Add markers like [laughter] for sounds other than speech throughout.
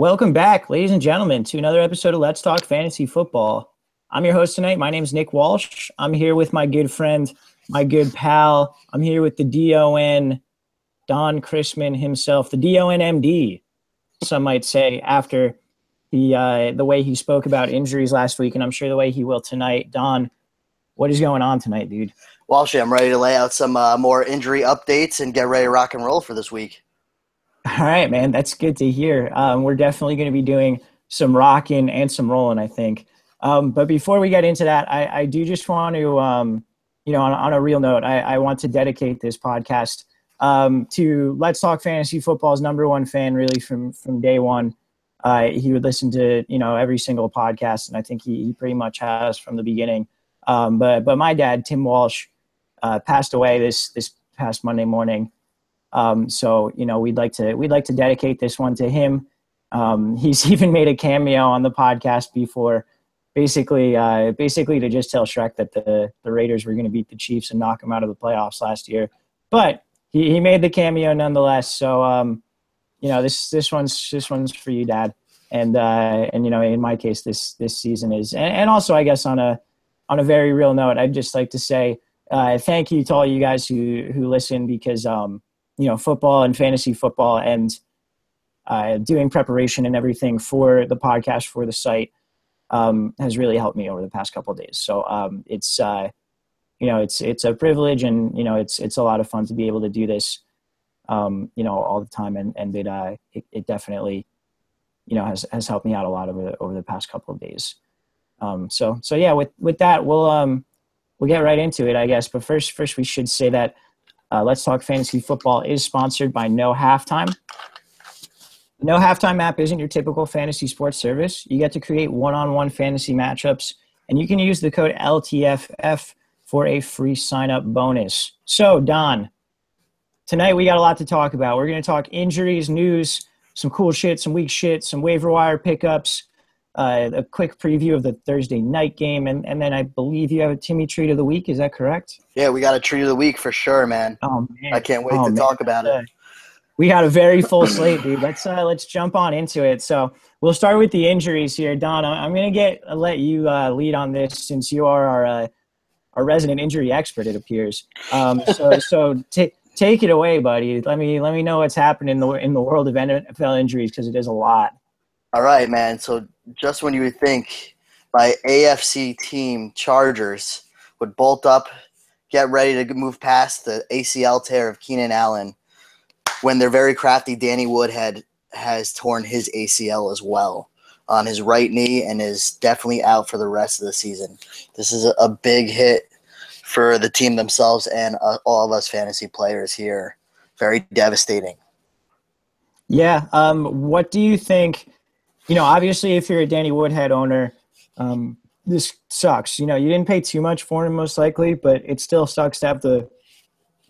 Welcome back, ladies and gentlemen, to another episode of Let's Talk Fantasy Football. I'm your host tonight. My name is Nick Walsh. I'm here with my good friend, my good pal. I'm here with the DON, Don Chrisman himself, the DON MD, some might say, after the uh, the way he spoke about injuries last week, and I'm sure the way he will tonight. Don, what is going on tonight, dude? Walshy, I'm ready to lay out some uh, more injury updates and get ready to rock and roll for this week. All right, man. That's good to hear. Um, we're definitely going to be doing some rocking and some rolling, I think. Um, but before we get into that, I, I do just want to, um, you know, on, on, a real note, I, I, want to dedicate this podcast um, to Let's Talk Fantasy Football's number one fan, really from from day one. Uh, he would listen to you know every single podcast, and I think he, he pretty much has from the beginning. Um, but but my dad, Tim Walsh, uh, passed away this this past Monday morning. Um, so you know we'd like to we'd like to dedicate this one to him. Um, [laughs] he's even made a cameo on the podcast before, basically uh, basically to just tell Shrek that the the Raiders were going to beat the Chiefs and knock them out of the playoffs last year. But he, he made the cameo nonetheless. So um, you know this this one's this one's for you, Dad. And uh, and you know in my case this this season is and, and also I guess on a on a very real note I'd just like to say uh, thank you to all you guys who who listen because um, you know football and fantasy football and uh, doing preparation and everything for the podcast for the site um, has really helped me over the past couple days. So um, it's uh, you know it's it's a privilege and you know it's it's a lot of fun to be able to do this um, you know all the time and and it, uh, it, it definitely you know has has helped me out a lot over the, over the past couple of days. Um, so so yeah, with with that we'll um we'll get right into it, I guess. But first, first we should say that uh, Let's Talk Fantasy Football is sponsored by No Halftime. No Halftime app isn't your typical fantasy sports service. You get to create one-on-one fantasy matchups, and you can use the code LTFF for a free sign-up bonus. So, Don, tonight we got a lot to talk about. We're going to talk injuries, news, some cool shit, some weak shit, some waiver wire pickups, uh, a quick preview of the Thursday night game, and, and then I believe you have a Timmy treat of the week. Is that correct? Yeah, we got a treat of the week for sure, man. Oh man, I can't wait oh, to man. talk about it. We got a very full slate, dude. Let's uh, let's jump on into it. So we'll start with the injuries here, Don. I'm gonna get uh, let you uh, lead on this since you are our uh, our resident injury expert. It appears. Um, so [laughs] so t- take it away, buddy. Let me let me know what's happening in the in the world of NFL injuries because it is a lot. All right, man. So just when you would think my AFC team Chargers would bolt up, get ready to move past the ACL tear of Keenan Allen, when their very crafty Danny Woodhead has torn his ACL as well on his right knee and is definitely out for the rest of the season. This is a, big hit for the team themselves and uh, all of us fantasy players here. Very devastating. Yeah. Um, what do you think? You know, obviously, if you're a Danny Woodhead owner, um, this sucks. You know, you didn't pay too much for him, most likely, but it still sucks to have to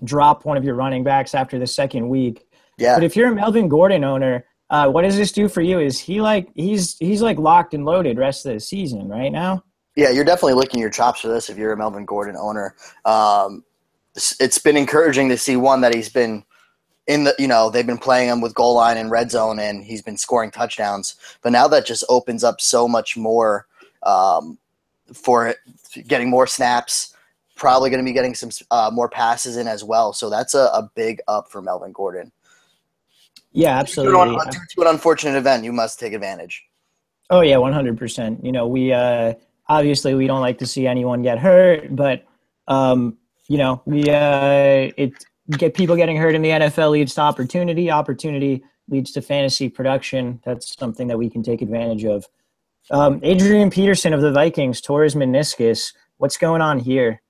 drop one of your running backs after the second week. Yeah. But if you're a Melvin Gordon owner, uh, what does this do for you? Is he like he's he's like locked and loaded rest of the season right now? Yeah, you're definitely licking your chops for this if you're a Melvin Gordon owner. Um, it's been encouraging to see one that he's been in the you know they've been playing him with goal line and red zone and he's been scoring touchdowns. But now that just opens up so much more um, for getting more snaps probably going to be getting some uh, more passes in as well. So that's a, a big up for melvin gordon. Yeah absolutely. to, an unfortunate event you must take advantage. Oh yeah 100% you know we uh, obviously we don't like to see anyone get hurt but um, you know we uh, it get people getting hurt in the NFL leads to opportunity. Opportunity leads to fantasy production. That's something that we can take advantage of. Um, Adrian Peterson of the Vikings tore his meniscus. What's going on here?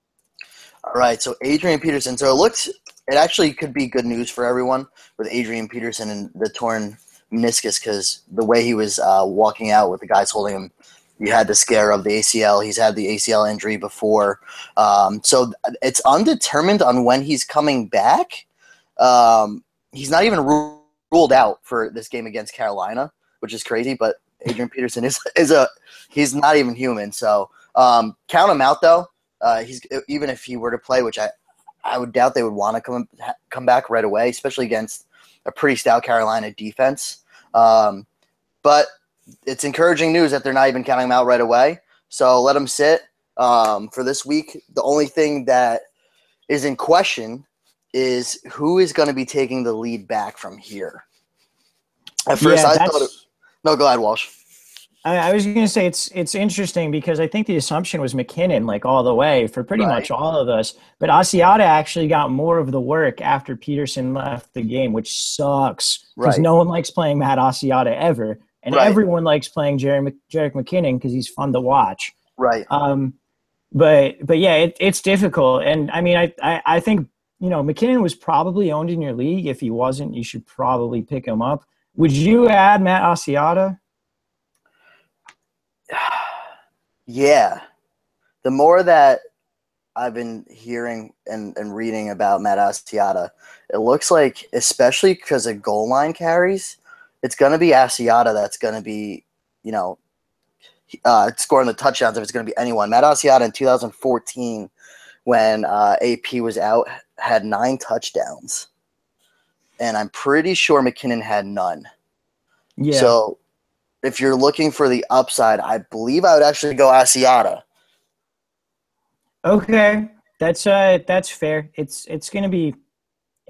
All right, so Adrian Peterson. So it looks, it actually could be good news for everyone with Adrian Peterson and the torn meniscus because the way he was uh, walking out with the guys holding him you had the scare of the ACL. He's had the ACL injury before. Um, so it's undetermined on when he's coming back. Um, he's not even ruled out for this game against Carolina, which is crazy. But Adrian Peterson is [laughs] is a he's not even human. So um, count him out though. Uh, he's even if he were to play, which I I would doubt they would want to come come back right away, especially against a pretty stout Carolina defense. Um, but it's encouraging news that they're not even counting him out right away. So let him sit um, for this week. The only thing that is in question is who is going to be taking the lead back from here. At first, yeah, I thought. It, no, go ahead, Walsh. I, I was going to say it's it's interesting because I think the assumption was McKinnon like all the way for pretty right. much all of us, but Asiata actually got more of the work after Peterson left the game, which sucks because right. no one likes playing Matt Asiata ever, and right. everyone likes playing Jerry, Jerick McKinnon because he's fun to watch. Right. Um, but but yeah, it, it's difficult, and I mean, I, I I think you know McKinnon was probably owned in your league. If he wasn't, you should probably pick him up. Would you add Matt Asiata? [sighs] Yeah. The more that I've been hearing and, and reading about Matt Asiata, it looks like, especially because of goal line carries, it's going to be Asiata that's going to be, you know, uh, scoring the touchdowns if it's going to be anyone. Matt Asiata in 2014, when uh, AP was out, had nine touchdowns. And I'm pretty sure McKinnon had none. Yeah. So if you're looking for the upside, I believe I would actually go Asiata. Okay, that's uh, that's fair. It's it's going to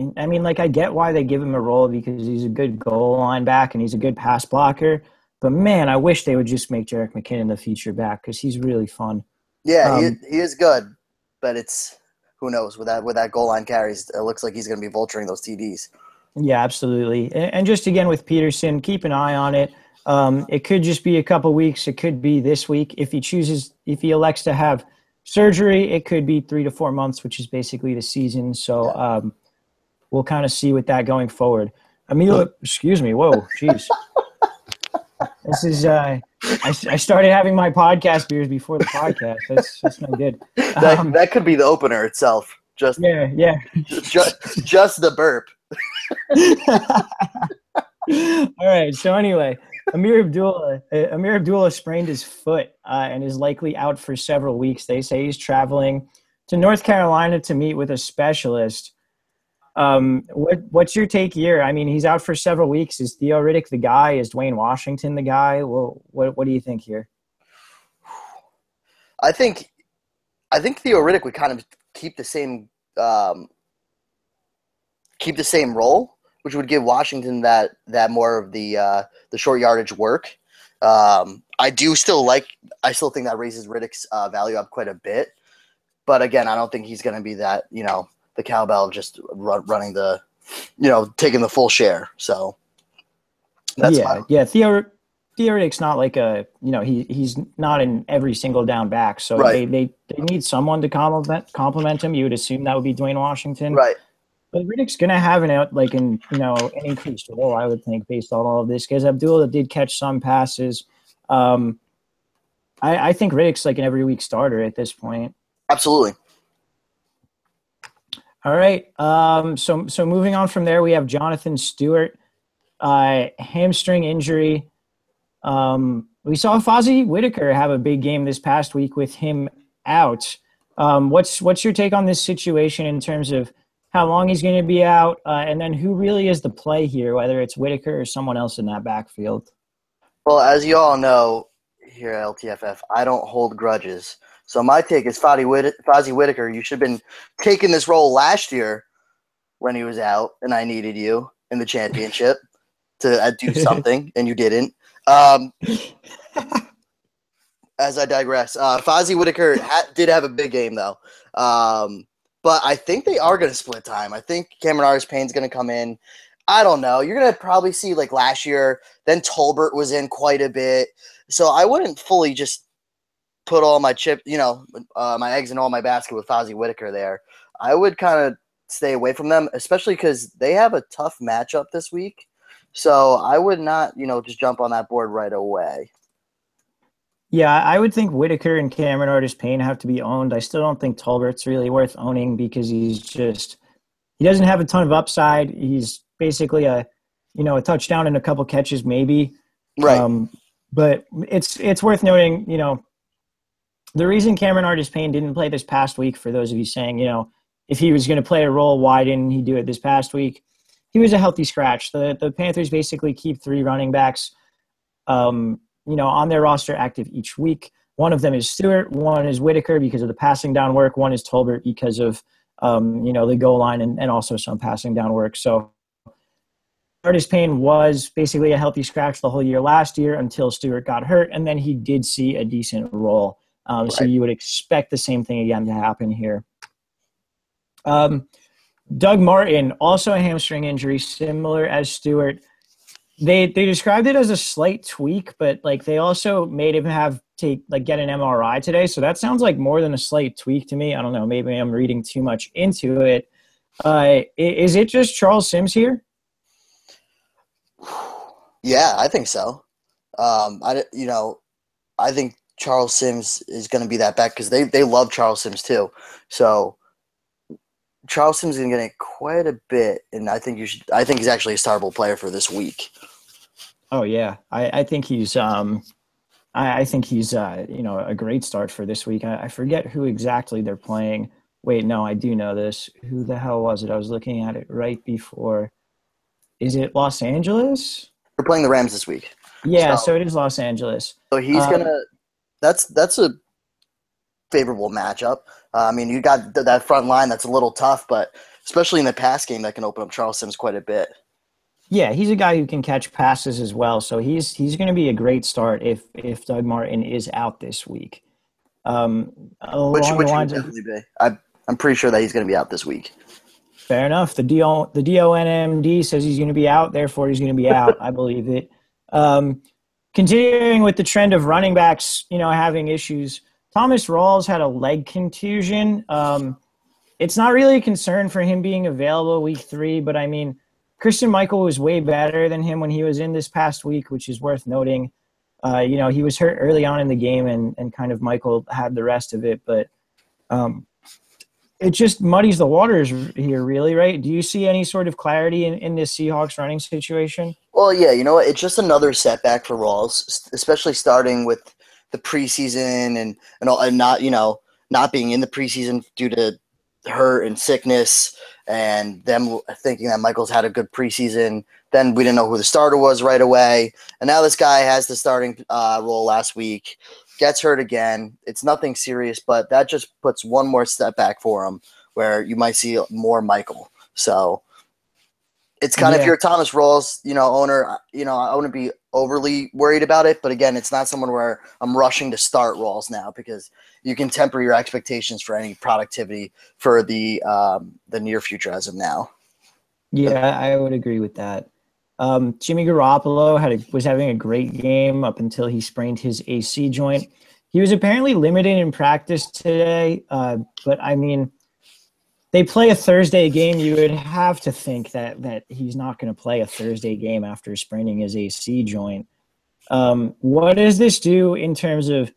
be. I mean, like I get why they give him a role because he's a good goal line back and he's a good pass blocker. But man, I wish they would just make Jerick McKinnon the feature back because he's really fun. Yeah, um, he, he is good, but it's who knows with that with that goal line carries. It looks like he's going to be vulturing those TDs. Yeah, absolutely. And, and just again with Peterson, keep an eye on it. Um, it could just be a couple weeks. It could be this week. If he chooses, if he elects to have surgery, it could be three to four months, which is basically the season. So um, we'll kind of see with that going forward. Emilio, excuse me. Whoa, jeez. [laughs] this is. Uh, I, I started having my podcast beers before the podcast. That's that's no good. That, um, that could be the opener itself. Just yeah, yeah. Just, just the burp. [laughs] All right. So anyway, Ameer Abdullah, uh, Ameer Abdullah sprained his foot uh, and is likely out for several weeks. They say he's traveling to North Carolina to meet with a specialist. Um, what, what's your take here? I mean, he's out for several weeks. Is Theo Riddick the guy? Is Dwayne Washington the guy? Well, what what do you think here? I think, I think Theo Riddick would kind of keep the same um, keep the same role which would give Washington that that more of the uh, the short yardage work. Um, I do still like. I still think that raises Riddick's uh, value up quite a bit. But again, I don't think he's going to be that. You know, the cowbell just run, running the, you know, taking the full share. So that's yeah, my, yeah. Theo Riddick's not like a you know he he's not in every single down back. So right. they, they they need someone to complement complement him. You would assume that would be Dwayne Washington. Right. But Riddick's gonna have an out like an you know an increased role, I would think, based on all of this, because Abdullah did catch some passes. Um, I, I think Riddick's like an every week starter at this point. Absolutely. All right. Um, so so moving on from there, we have Jonathan Stewart, uh, hamstring injury. Um, we saw Fozzy Whittaker have a big game this past week with him out. Um, what's what's your take on this situation in terms of how long he's going to be out, uh, and then who really is the play here, whether it's Whittaker or someone else in that backfield. Well, as you all know here at LTFF, I don't hold grudges. So my take is Fozzy, Whit- Fozzy Whittaker. You should have been taking this role last year when he was out, and I needed you in the championship to uh, do [laughs] something, and you didn't. Um, [laughs] as I digress, uh, Fozzy Whittaker ha- did have a big game though. Um, but I think they are going to split time. I think Cameron Artis Payne's going to come in. I don't know. You're going to probably see like last year. Then Tolbert was in quite a bit, so I wouldn't fully just put all my chip, you know, uh, my eggs in all my basket with Fozzy Whittaker there. I would kind of stay away from them, especially because they have a tough matchup this week. So I would not, you know, just jump on that board right away. Yeah, I would think Whittaker and Cameron Artis Payne have to be owned. I still don't think Tolbert's really worth owning because he's just he doesn't have a ton of upside. He's basically a you know a touchdown and a couple catches maybe. Right. Um, but it's it's worth noting, you know, the reason Cameron Artis Payne didn't play this past week, for those of you saying, you know, if he was going to play a role, why didn't he do it this past week? He was a healthy scratch. The the Panthers basically keep three running backs um, you know, on their roster active each week. One of them is Stewart, one is Whittaker because of the passing down work, one is Tolbert because of um, you know the goal line and, and also some passing down work. So Artis Payne was basically a healthy scratch the whole year last year until Stewart got hurt, and then he did see a decent role. Um, right. So you would expect the same thing again to happen here. Um, Doug Martin, also a hamstring injury, similar as Stewart. They they described it as a slight tweak, but like they also made him have take like get an MRI today. So that sounds like more than a slight tweak to me. I don't know. Maybe I'm reading too much into it. Uh, is it just Charles Sims here? Yeah, I think so. Um, I you know, I think Charles Sims is going to be that back because they they love Charles Sims too. So Charles Sims is going to get quite a bit, and I think you should. I think he's actually a startable player for this week. Oh yeah, I, I think he's. Um, I, I think he's. Uh, you know, a great start for this week. I, I forget who exactly they're playing. Wait, no, I do know this. Who the hell was it? I was looking at it right before. Is it Los Angeles? We're playing the Rams this week. Yeah, so, so it is Los Angeles. So he's um, gonna. That's that's a favorable matchup. Uh, I mean, you got th- that front line that's a little tough, but especially in the pass game, that can open up Charles Sims quite a bit. Yeah, he's a guy who can catch passes as well, so he's he's going to be a great start if if Doug Martin is out this week. Um, which which would definitely be. I, I'm pretty sure that he's going to be out this week. Fair enough. The DO the DONMD says he's going to be out, therefore he's going to be out. I believe it. Um, continuing with the trend of running backs, you know, having issues. Thomas Rawls had a leg contusion. Um, it's not really a concern for him being available week three, but I mean, Christine Michael was way better than him when he was in this past week, which is worth noting. Uh, you know, he was hurt early on in the game, and, and kind of Michael had the rest of it, but um, it just muddies the waters here, really, right? Do you see any sort of clarity in, in this Seahawks running situation? Well, yeah, you know what? It's just another setback for Rawls, especially starting with the preseason and and, all, and not you know not being in the preseason due to hurt and sickness and them thinking that Michael's had a good preseason. Then we didn't know who the starter was right away, and now this guy has the starting uh, role last week. Gets hurt again. It's nothing serious, but that just puts one more step back for him, where you might see more Michael. So it's kind yeah. of if you're Thomas Rawls, you know, owner, you know, I wouldn't be overly worried about it. But again, it's not someone where I'm rushing to start Rawls now because you can temper your expectations for any productivity for the um, the near future as of now. Yeah, I would agree with that. Um, Jimmy Garoppolo had a, was having a great game up until he sprained his AC joint. He was apparently limited in practice today, uh, but I mean they play a Thursday game, you would have to think that that he's not going to play a Thursday game after spraining his AC joint. Um, what does this do in terms of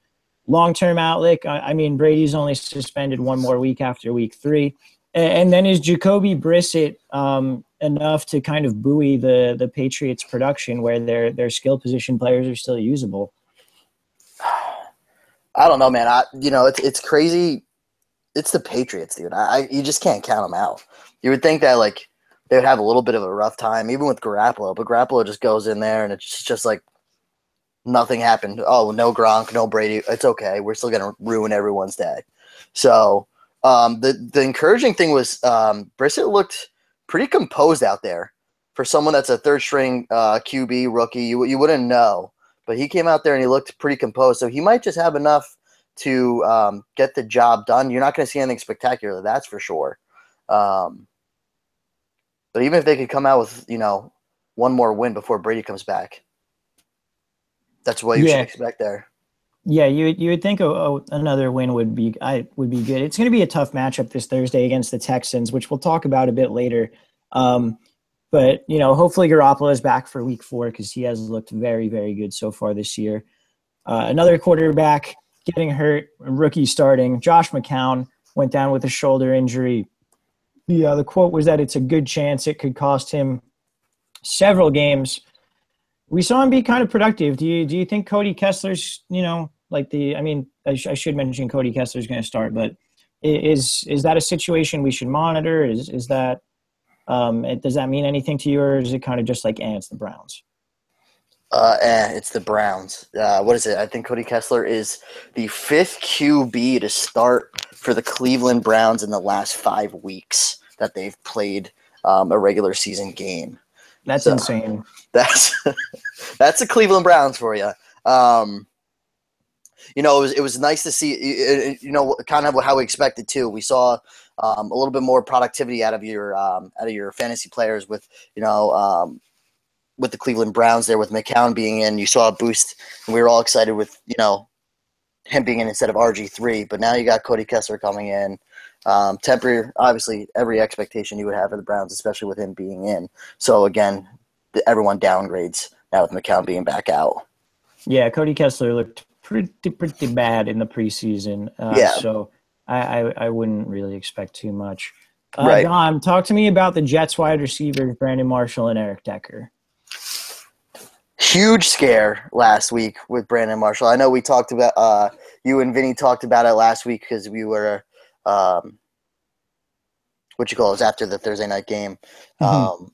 long term outlook? I, I, mean, Brady's only suspended one more week after week three, and, and then is Jacoby Brissett um, enough to kind of buoy the the Patriots' production where their their skill position players are still usable? [sighs] I don't know, man. I you know it's it's crazy it's the Patriots, dude. I, you just can't count them out. You would think that like they would have a little bit of a rough time, even with Garoppolo, but Garoppolo just goes in there and it's just like nothing happened. Oh, no Gronk, no Brady. It's okay. We're still gonna ruin everyone's day. So um, the the encouraging thing was um, Brissett looked pretty composed out there for someone that's a third string uh, QB rookie. You you wouldn't know, but he came out there and he looked pretty composed. So he might just have enough to um, get the job done. You're not going to see anything spectacular, that's for sure. Um, but even if they could come out with you know one more win before Brady comes back, that's what you yeah. should expect there. Yeah, you you would think oh, another win would be I would be good. It's going to be a tough matchup this Thursday against the Texans, which we'll talk about a bit later. Um, but you know, hopefully Garoppolo is back for Week Four because he has looked very very good so far this year. Uh, another quarterback getting hurt, rookie starting. Josh McCown went down with a shoulder injury. The uh, the quote was that it's a good chance it could cost him several games. We saw him be kind of productive. Do you do you think Cody Kessler's you know like the I mean I, sh- I should mention Cody Kessler's going to start, but is is that a situation we should monitor? Is is that um, does that mean anything to you, or is it kind of just like, and eh, it's the Browns? Uh, eh, it's the Browns. Uh, what is it? I think Cody Kessler is the fifth QB to start for the Cleveland Browns in the last five weeks that they've played um, a regular season game. That's so, insane. That's [laughs] that's the Cleveland Browns for you. Um, you know, it was it was nice to see. You know, kind of how we expected too. We saw um, a little bit more productivity out of your um, out of your fantasy players with you know um, with the Cleveland Browns there with McCown being in. You saw a boost, and we were all excited with you know him being in instead of RG three. But now you got Cody Kessler coming in. Um, temporary, obviously, every expectation you would have for the Browns, especially with him being in. So again, everyone downgrades now with McCown being back out. Yeah, Cody Kessler looked pretty pretty bad in the preseason. Uh, yeah. So I, I, I wouldn't really expect too much. Uh, right. Don, talk to me about the Jets wide receivers, Brandon Marshall and Eric Decker. Huge scare last week with Brandon Marshall. I know we talked about uh, you and Vinny talked about it last week because we were um, what you call it was after the Thursday night game. Mm-hmm. Um,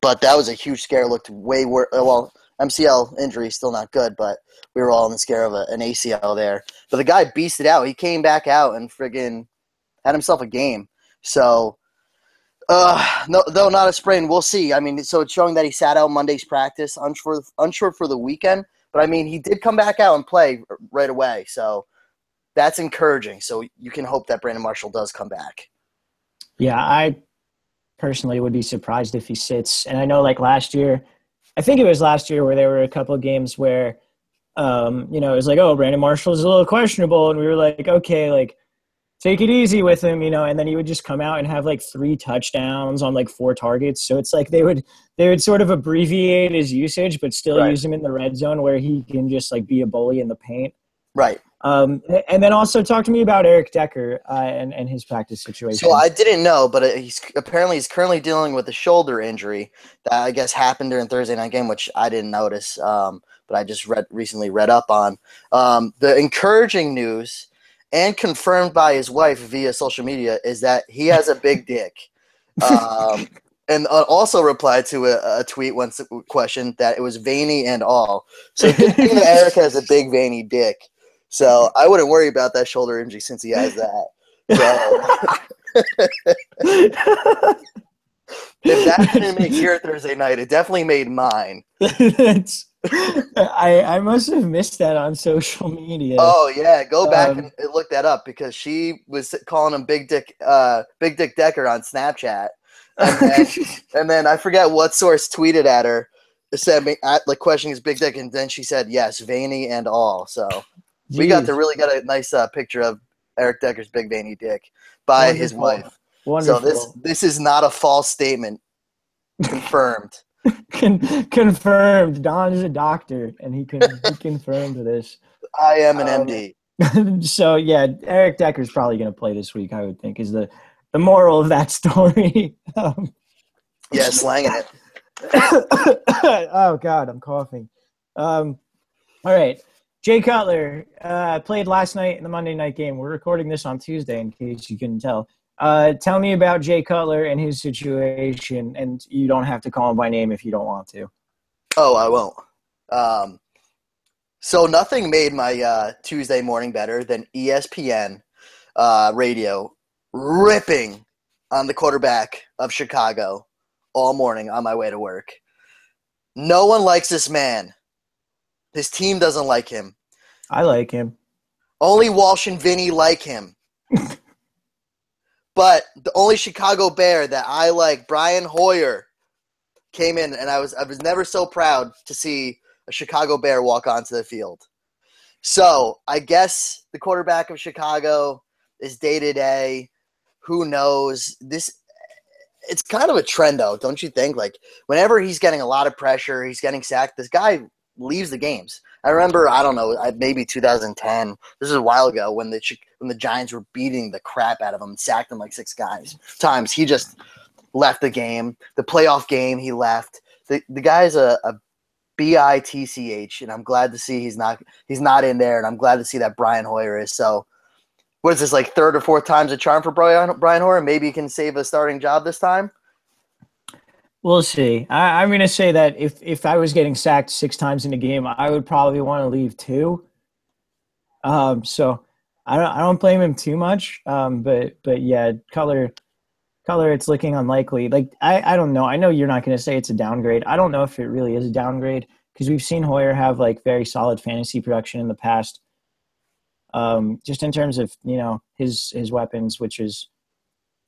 but that was a huge scare. Looked way worse. Well, MCL injury still not good, but we were all in the scare of a, an ACL there. But the guy beasted out. He came back out and friggin' had himself a game. So, uh, no, though not a sprain, we'll see. I mean, so it's showing that he sat out Monday's practice, unsure, unsure for the weekend. But I mean, he did come back out and play right away. So that's encouraging. So you can hope that Brandon Marshall does come back. Yeah, I personally would be surprised if he sits. And I know, like last year, I think it was last year where there were a couple of games where, um, you know, it was like, oh, Brandon Marshall's a little questionable, and we were like, okay, like take it easy with him, you know, and then he would just come out and have like three touchdowns on like four targets. So it's like they would they would sort of abbreviate his usage, but still right. use him in the red zone where he can just like be a bully in the paint. Right. Um, and then also talk to me about Eric Decker uh, and and his practice situation. So I didn't know, but he's apparently he's currently dealing with a shoulder injury that I guess happened during Thursday night game, which I didn't notice. Um, but I just read recently read up on um, the encouraging news and confirmed by his wife via social media is that he has a big dick. Um, [laughs] and uh, also replied to a, a, tweet once question that it was veiny and all. So good thing that [laughs] Eric has a big veiny dick. So I wouldn't worry about that shoulder injury since he has that. So [laughs] if that [laughs] didn't make your Thursday night, it definitely made mine. [laughs] That's I I must have missed that on social media. Oh yeah, go back um, and look that up because she was calling him Big Dick uh Big Dick Decker on Snapchat. And then, [laughs] and then I forget what source tweeted at her said at like questioning his big dick and then she said yes veiny and all so Jeez. We got to really get a nice uh, picture of Eric Decker's big veiny dick by Wonderful. his wife. Wonderful. So this this is not a false statement. Confirmed. [laughs] Con- confirmed. Don is a doctor, and he can he [laughs] confirmed this. I am an um, MD. [laughs] so yeah, Eric Decker's probably going to play this week. I would think is the the moral of that story. um, yeah, slanging it. [coughs] oh God, I'm coughing. Um, all right. Jay Cutler uh, played last night in the Monday night game. We're recording this on Tuesday, in case you couldn't tell. Uh, tell me about Jay Cutler and his situation, and you don't have to call him by name if you don't want to. Oh, I won't. Um, so nothing made my uh, Tuesday morning better than ESPN uh, radio ripping on the quarterback of Chicago all morning on my way to work. No one likes this man. His team doesn't like him. I like him. Only Walsh and Vinny like him. [laughs] but the only Chicago Bear that I like, Brian Hoyer, came in, and I was I was never so proud to see a Chicago Bear walk onto the field. So I guess the quarterback of Chicago is day to day. Who knows? This it's kind of a trend though, don't you think? Like whenever he's getting a lot of pressure, he's getting sacked. This guy leaves the games. I remember, I don't know, maybe 2010. This is a while ago when the when the Giants were beating the crap out of him, sacked him like six guys times. He just left the game. The playoff game, he left. The the guy's a, a bitch, and I'm glad to see he's not he's not in there, and I'm glad to see that Brian Hoyer is. So, what is this like third or fourth time's a charm for Brian Brian Hoyer? Maybe he can save a starting job this time. We'll see. I, am going to say that if if I was getting sacked six times in a game, I would probably want to leave too. Um, so I don't I don't blame him too much. Um, but but yeah, color color it's looking unlikely. Like I I don't know. I know you're not going to say it's a downgrade. I don't know if it really is a downgrade because we've seen Hoyer have like very solid fantasy production in the past. Um, just in terms of you know his his weapons, which is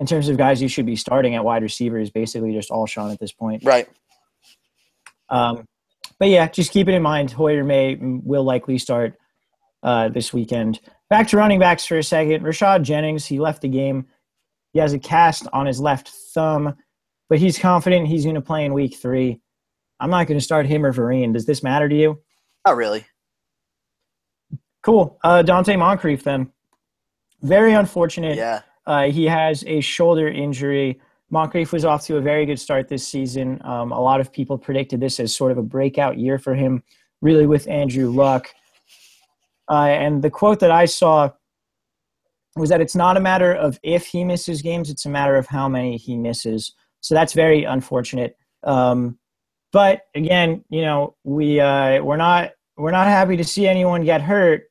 in terms of guys you should be starting at wide receiver is basically just Alshon at this point. Right. Um, but yeah, just keep it in mind. Hoyer may will likely start uh, this weekend. Back to running backs for a second. Rashad Jennings, he left the game. He has a cast on his left thumb, but he's confident he's going to play in week three. I'm not going to start him or Vereen. Does this matter to you? Not really. Cool. Uh, Donte Moncrief then. Very unfortunate. Yeah. Uh, he has a shoulder injury. Moncrief was off to a very good start this season. Um, a lot of people predicted this as sort of a breakout year for him, really with Andrew Luck. Uh, and the quote that I saw was that it's not a matter of if he misses games, it's a matter of how many he misses. So that's very unfortunate. Um, but again, you know, we uh, we're not we're not happy to see anyone get hurt.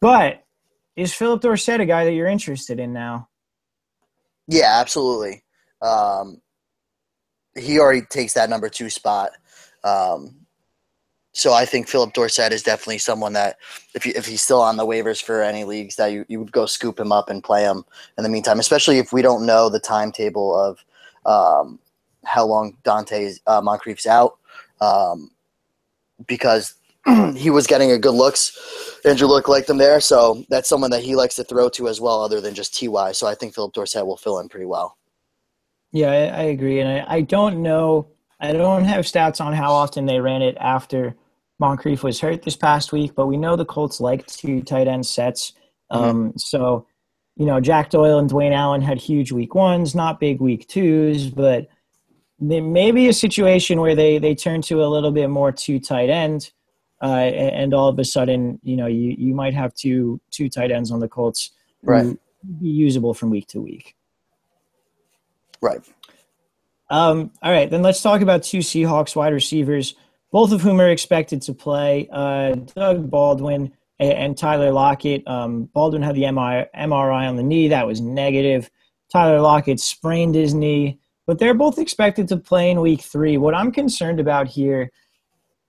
But is Phillip Dorsett a guy that you're interested in now? Yeah, absolutely. Um, he already takes that number two spot. Um, so I think Phillip Dorsett is definitely someone that, if you, if he's still on the waivers for any leagues, that you, you would go scoop him up and play him in the meantime, especially if we don't know the timetable of um, how long Donte uh, Moncrief's out, um, because [clears throat] he was getting a good looks. Andrew Luck liked him there, so that's someone that he likes to throw to as well, other than just Ty. So I think Phillip Dorsett will fill in pretty well. Yeah, I, I agree, and I, I, don't know. I don't have stats on how often they ran it after Moncrief was hurt this past week, but we know the Colts like two tight end sets. Mm-hmm. Um, so, you know, Jack Doyle and Dwayne Allen had huge week ones, not big week twos, but there maybe a situation where they they turn to a little bit more two tight end uh, and all of a sudden, you know, you, you might have two two tight ends on the Colts, right? Be usable from week to week, right? Um, all right, then let's talk about two Seahawks wide receivers, both of whom are expected to play. Uh, Doug Baldwin and, and Tyler Lockett. Um, Baldwin had the MRI, MRI on the knee that was negative. Tyler Lockett sprained his knee, but they're both expected to play in week three. What I'm concerned about here.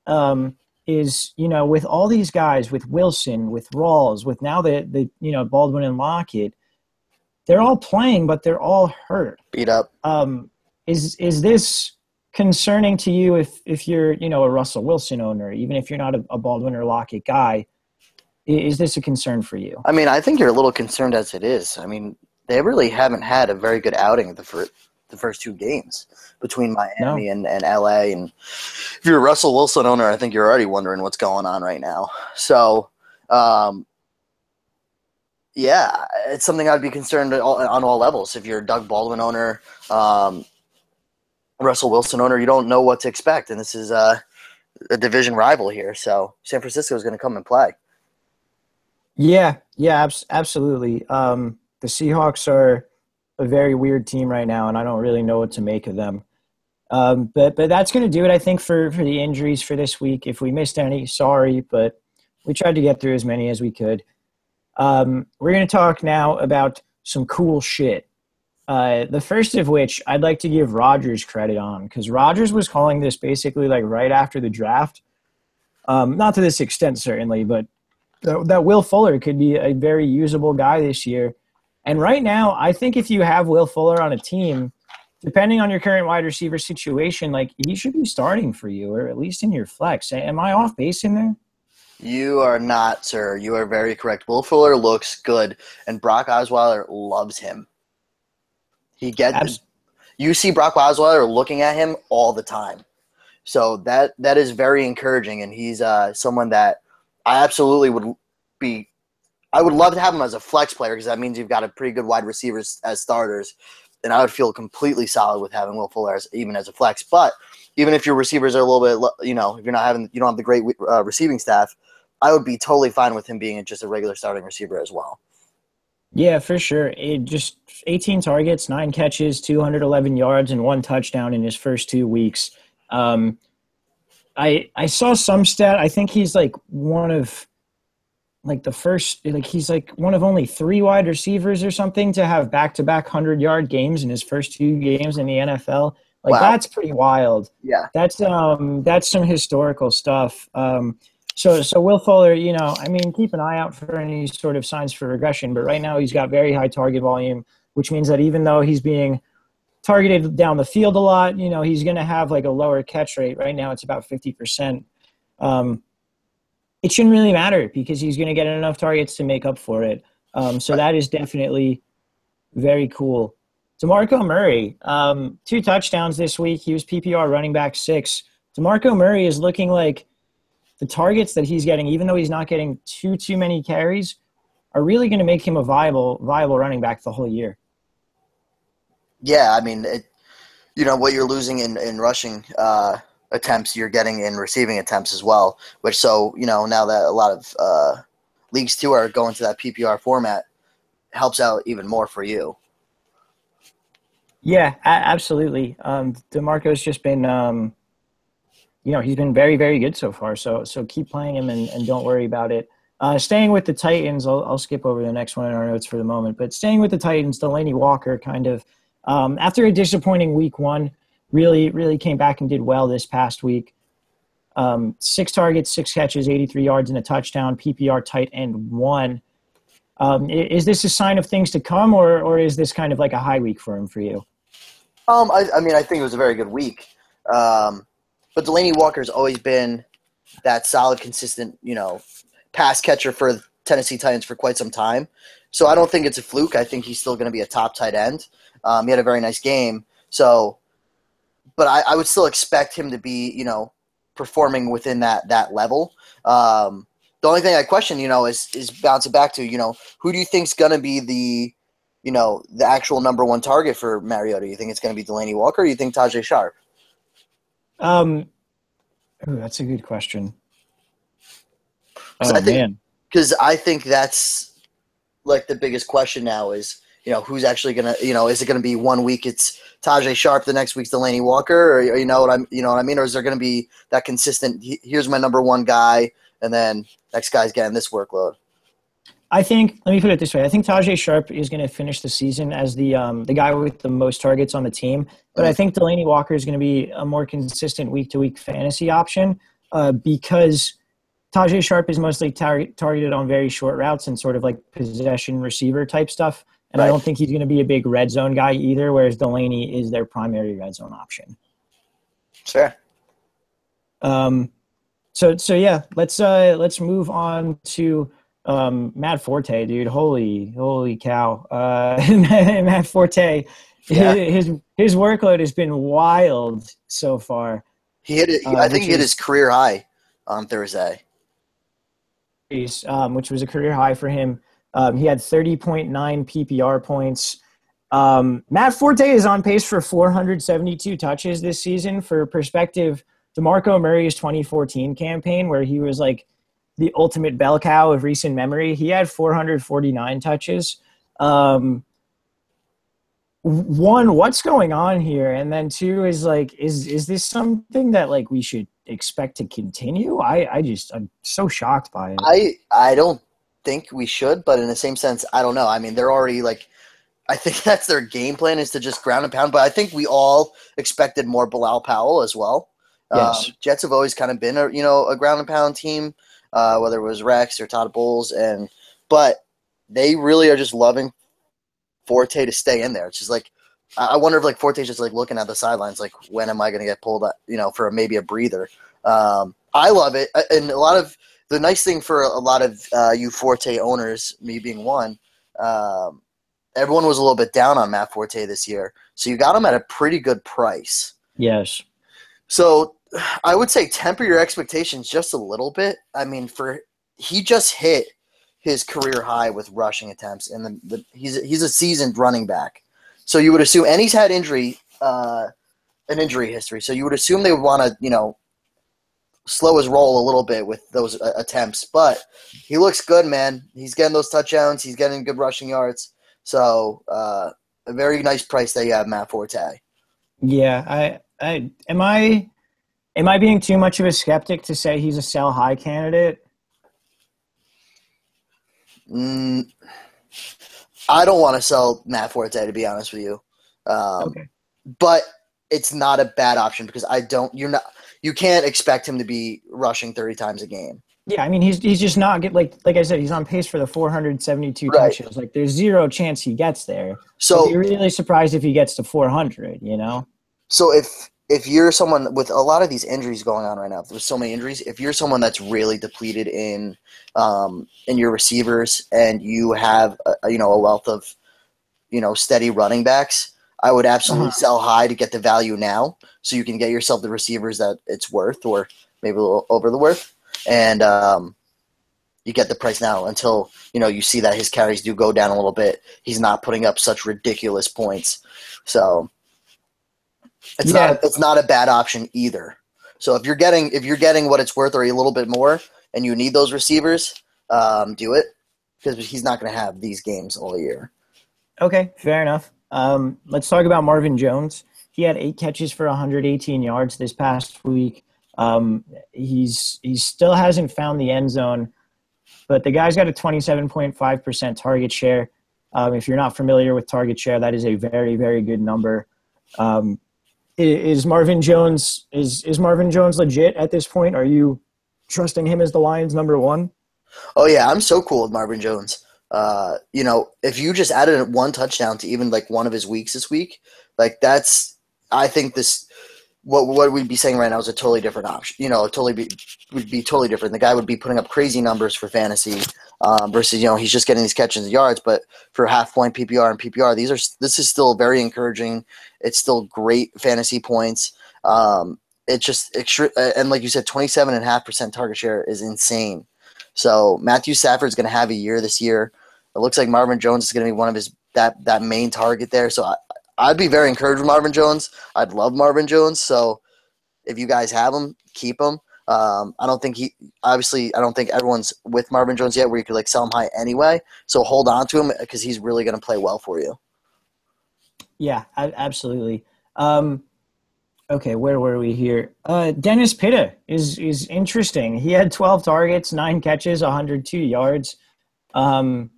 Um, is you know with all these guys with Wilson with Rawls with now the the you know Baldwin and Lockett they're all playing but they're all hurt. Beat up. Um is is this concerning to you if if you're you know a Russell Wilson owner even if you're not a, a Baldwin or Lockett guy? Is this a concern for you? I mean I think you're a little concerned as it is. I mean they really haven't had a very good outing at the first the first two games between Miami no. and, and LA. And if you're a Russell Wilson owner, I think you're already wondering what's going on right now. So, um, yeah, it's something I'd be concerned on all levels. If you're a Doug Baldwin owner, um, Russell Wilson owner, you don't know what to expect. And this is uh, a division rival here. So San Francisco is going to come and play. Yeah, yeah, absolutely. Um, the Seahawks are a very weird team right now, and I don't really know what to make of them. Um, but but that's going to do it, I think, for for the injuries for this week. If we missed any, sorry, but we tried to get through as many as we could. Um, we're going to talk now about some cool shit. Uh, the first of which I'd like to give Rogers credit on because Rogers was calling this basically like right after the draft. Um, not to this extent, certainly, but that, that Will Fuller could be a very usable guy this year and right now, I think if you have Will Fuller on a team, depending on your current wide receiver situation, like he should be starting for you, or at least in your flex. Am I off base in there? You are not, sir. You are very correct. Will Fuller looks good, and Brock Osweiler loves him. He gets. Abs- you see Brock Osweiler looking at him all the time, so that that is very encouraging, and he's uh, someone that I absolutely would be I would love to have him as a flex player because that means you've got a pretty good wide receivers as starters. And I would feel completely solid with having Will Fuller as, even as a flex. But even if your receivers are a little bit, you know, if you're not having, you don't have the great uh, receiving staff, I would be totally fine with him being just a regular starting receiver as well. Yeah, for sure. It just 18 targets, nine catches, 211 yards, and one touchdown in his first two weeks. Um, I I saw some stat. I think he's like one of like the first like he's like one of only three wide receivers or something to have back to back hundred yard games in his first two games in the NFL. Like wow. that's pretty wild. Yeah, that's um that's some historical stuff. Um, so so Will Fuller, you know, I mean, keep an eye out for any sort of signs for regression. But right now he's got very high target volume, which means that even though he's being targeted down the field a lot, you know, he's going to have like a lower catch rate. Right now it's about fifty percent. Um, it shouldn't really matter because he's going to get enough targets to make up for it. Um, so that is definitely very cool. DeMarco Murray, um, two touchdowns this week. He was PPR running back six. DeMarco Murray is looking like the targets that he's getting, even though he's not getting too too many carries, are really going to make him a viable viable running back the whole year. Yeah, I mean, it, you know what you're losing in in rushing uh, attempts you're getting in receiving attempts as well. Which so you know now that a lot of uh, leagues too are going to that PPR format, helps out even more for you. Yeah, a- absolutely. Um, Demarco's just been, um, you know, he's been very, very good so far. So, so keep playing him and, and don't worry about it. Uh, staying with the Titans, I'll, I'll skip over the next one in our notes for the moment. But staying with the Titans, Delanie Walker kind of um, after a disappointing week one, really, really came back and did well this past week. Um, six targets, six catches, 83 yards, and a touchdown. PPR tight end one. Um, is this a sign of things to come, or or is this kind of like a high week for him for you? Um, I, I mean, I think it was a very good week. Um, but Delanie Walker's always been that solid, consistent, you know, pass catcher for Tennessee Titans for quite some time. So I don't think it's a fluke. I think he's still going to be a top tight end. Um, he had a very nice game. So but I, I, would still expect him to be, you know, performing within that that level. Um, the only thing I question, you know, is is bouncing back to, you know, who do you think's going to be the, you know, the actual number one target for Mariota? You think it's going to be Delanie Walker? or you think Tajae Sharpe? Um, ooh, that's a good question. Oh I think, man, because I think that's like the biggest question now is you know who's actually gonna you know is it gonna be one week it's Tajae Sharpe, the next week's Delanie Walker or, you know what I'm you know what I mean or is there gonna be that consistent here's my number one guy and then next guy's getting this workload. I think let me put it this way. I think Tajae Sharpe is going to finish the season as the um, the guy with the most targets on the team, but mm-hmm. I think Delanie Walker is going to be a more consistent week to week fantasy option uh, because Tajae Sharpe is mostly tar- targeted on very short routes and sort of like possession receiver type stuff. And right. I don't think he's going to be a big red zone guy either, whereas Delanie is their primary red zone option. Sure. Um, so so yeah, let's uh let's move on to um Matt Forte, dude. Holy holy cow. Uh [laughs] Matt Forte yeah. his his workload has been wild so far. He hit it uh, I think he hit his career high on Thursday. Um, which was a career high for him. Um, he had 30.9 PPR points. Um, Matt Forte is on pace for 472 touches this season. For perspective, DeMarco Murray's 2014 campaign, where he was like the ultimate bell cow of recent memory, he had 449 touches. Um, one, what's going on here? And then two is like, is is this something that like we should expect to continue? I I just I'm so shocked by it. I I don't think we should, but in the same sense, I don't know. I mean, they're already like, I think [laughs] that's their game plan is to just ground and pound. But I think we all expected more Bilal Powell as well. Yes. Um, Jets have always kind of been a you know a ground and pound team, uh, whether it was Rex or Todd Bowles, and but they really are just loving Forte to stay in there. It's just like I wonder if like Forte's just like looking at the sidelines, like when am I going to get pulled, up, you know, for maybe a breather. Um, I love it, and a lot of the nice thing for a lot of uh, you Forte owners, me being one, um, everyone was a little bit down on Matt Forte this year, so you got him at a pretty good price. Yes. So I would say temper your expectations just a little bit. I mean, for he just hit his career high with rushing attempts, and the, the he's he's a seasoned running back. So you would assume, and he's had injury, uh, an injury history. So you would assume they would want to, you know, slow his roll a little bit with those uh, attempts, but he looks good, man. He's getting those touchdowns. He's getting good rushing yards. So uh, a very nice price that you have, Matt Forte. Yeah, I, I am I am I being too much of a skeptic to say he's a sell high candidate? Mm, I don't want to sell Matt Forte to be honest with you. Um, okay. But it's not a bad option because I don't. You're not. You can't expect him to be rushing thirty times a game. Yeah, I mean he's he's just not get like like I said he's on pace for the 472 right. touchdowns. Like there's zero chance he gets there. So you're really surprised if he gets to 400. You know. So if if you're someone with a lot of these injuries going on right now, there's so many injuries. If you're someone that's really depleted in um, in your receivers and you have a, you know a wealth of you know steady running backs, I would absolutely uh-huh. sell high to get the value now, so you can get yourself the receivers that it's worth, or maybe a little over the worth and um, you get the price now until you know you see that his carries do go down a little bit. He's not putting up such ridiculous points, so it's yeah. not it's not a bad option either. So if you're getting if you're getting what it's worth or a little bit more, and you need those receivers, um, do it because he's not going to have these games all year. Okay, fair enough. Um, let's talk about Marvin Jones. He had eight catches for 118 yards this past week. Um, he's he still hasn't found the end zone, but the guy's got a 27.5% target share. Um, if you're not familiar with target share, that is a very very good number. Um, is Marvin Jones is is Marvin Jones legit at this point? Are you trusting him as the Lions' number one? Oh yeah, I'm so cool with Marvin Jones. Uh, you know, if you just added one touchdown to even like one of his weeks this week, like that's I think this what what we'd be saying right now is a totally different option. You know, totally be, would be totally different. The guy would be putting up crazy numbers for fantasy um, versus you know he's just getting these catches and yards. But for half point PPR and PPR, these are this is still very encouraging. It's still great fantasy points. Um, it's just extra, and like you said, twenty seven and a half percent target share is insane. So Matthew Stafford's going to have a year this year. It looks like Marvin Jones is going to be one of his that that main target there. So I, I'd be very encouraged with Marvin Jones. I'd love Marvin Jones. So if you guys have him, keep him. Um, I don't think he obviously I don't think everyone's with Marvin Jones yet where you could like sell him high anyway. So hold on to him because he's really going to play well for you. Yeah, absolutely. Um, okay, where were we here? Uh, Dennis Pitta is is interesting. He had 12 targets, nine catches, 102 yards. Um,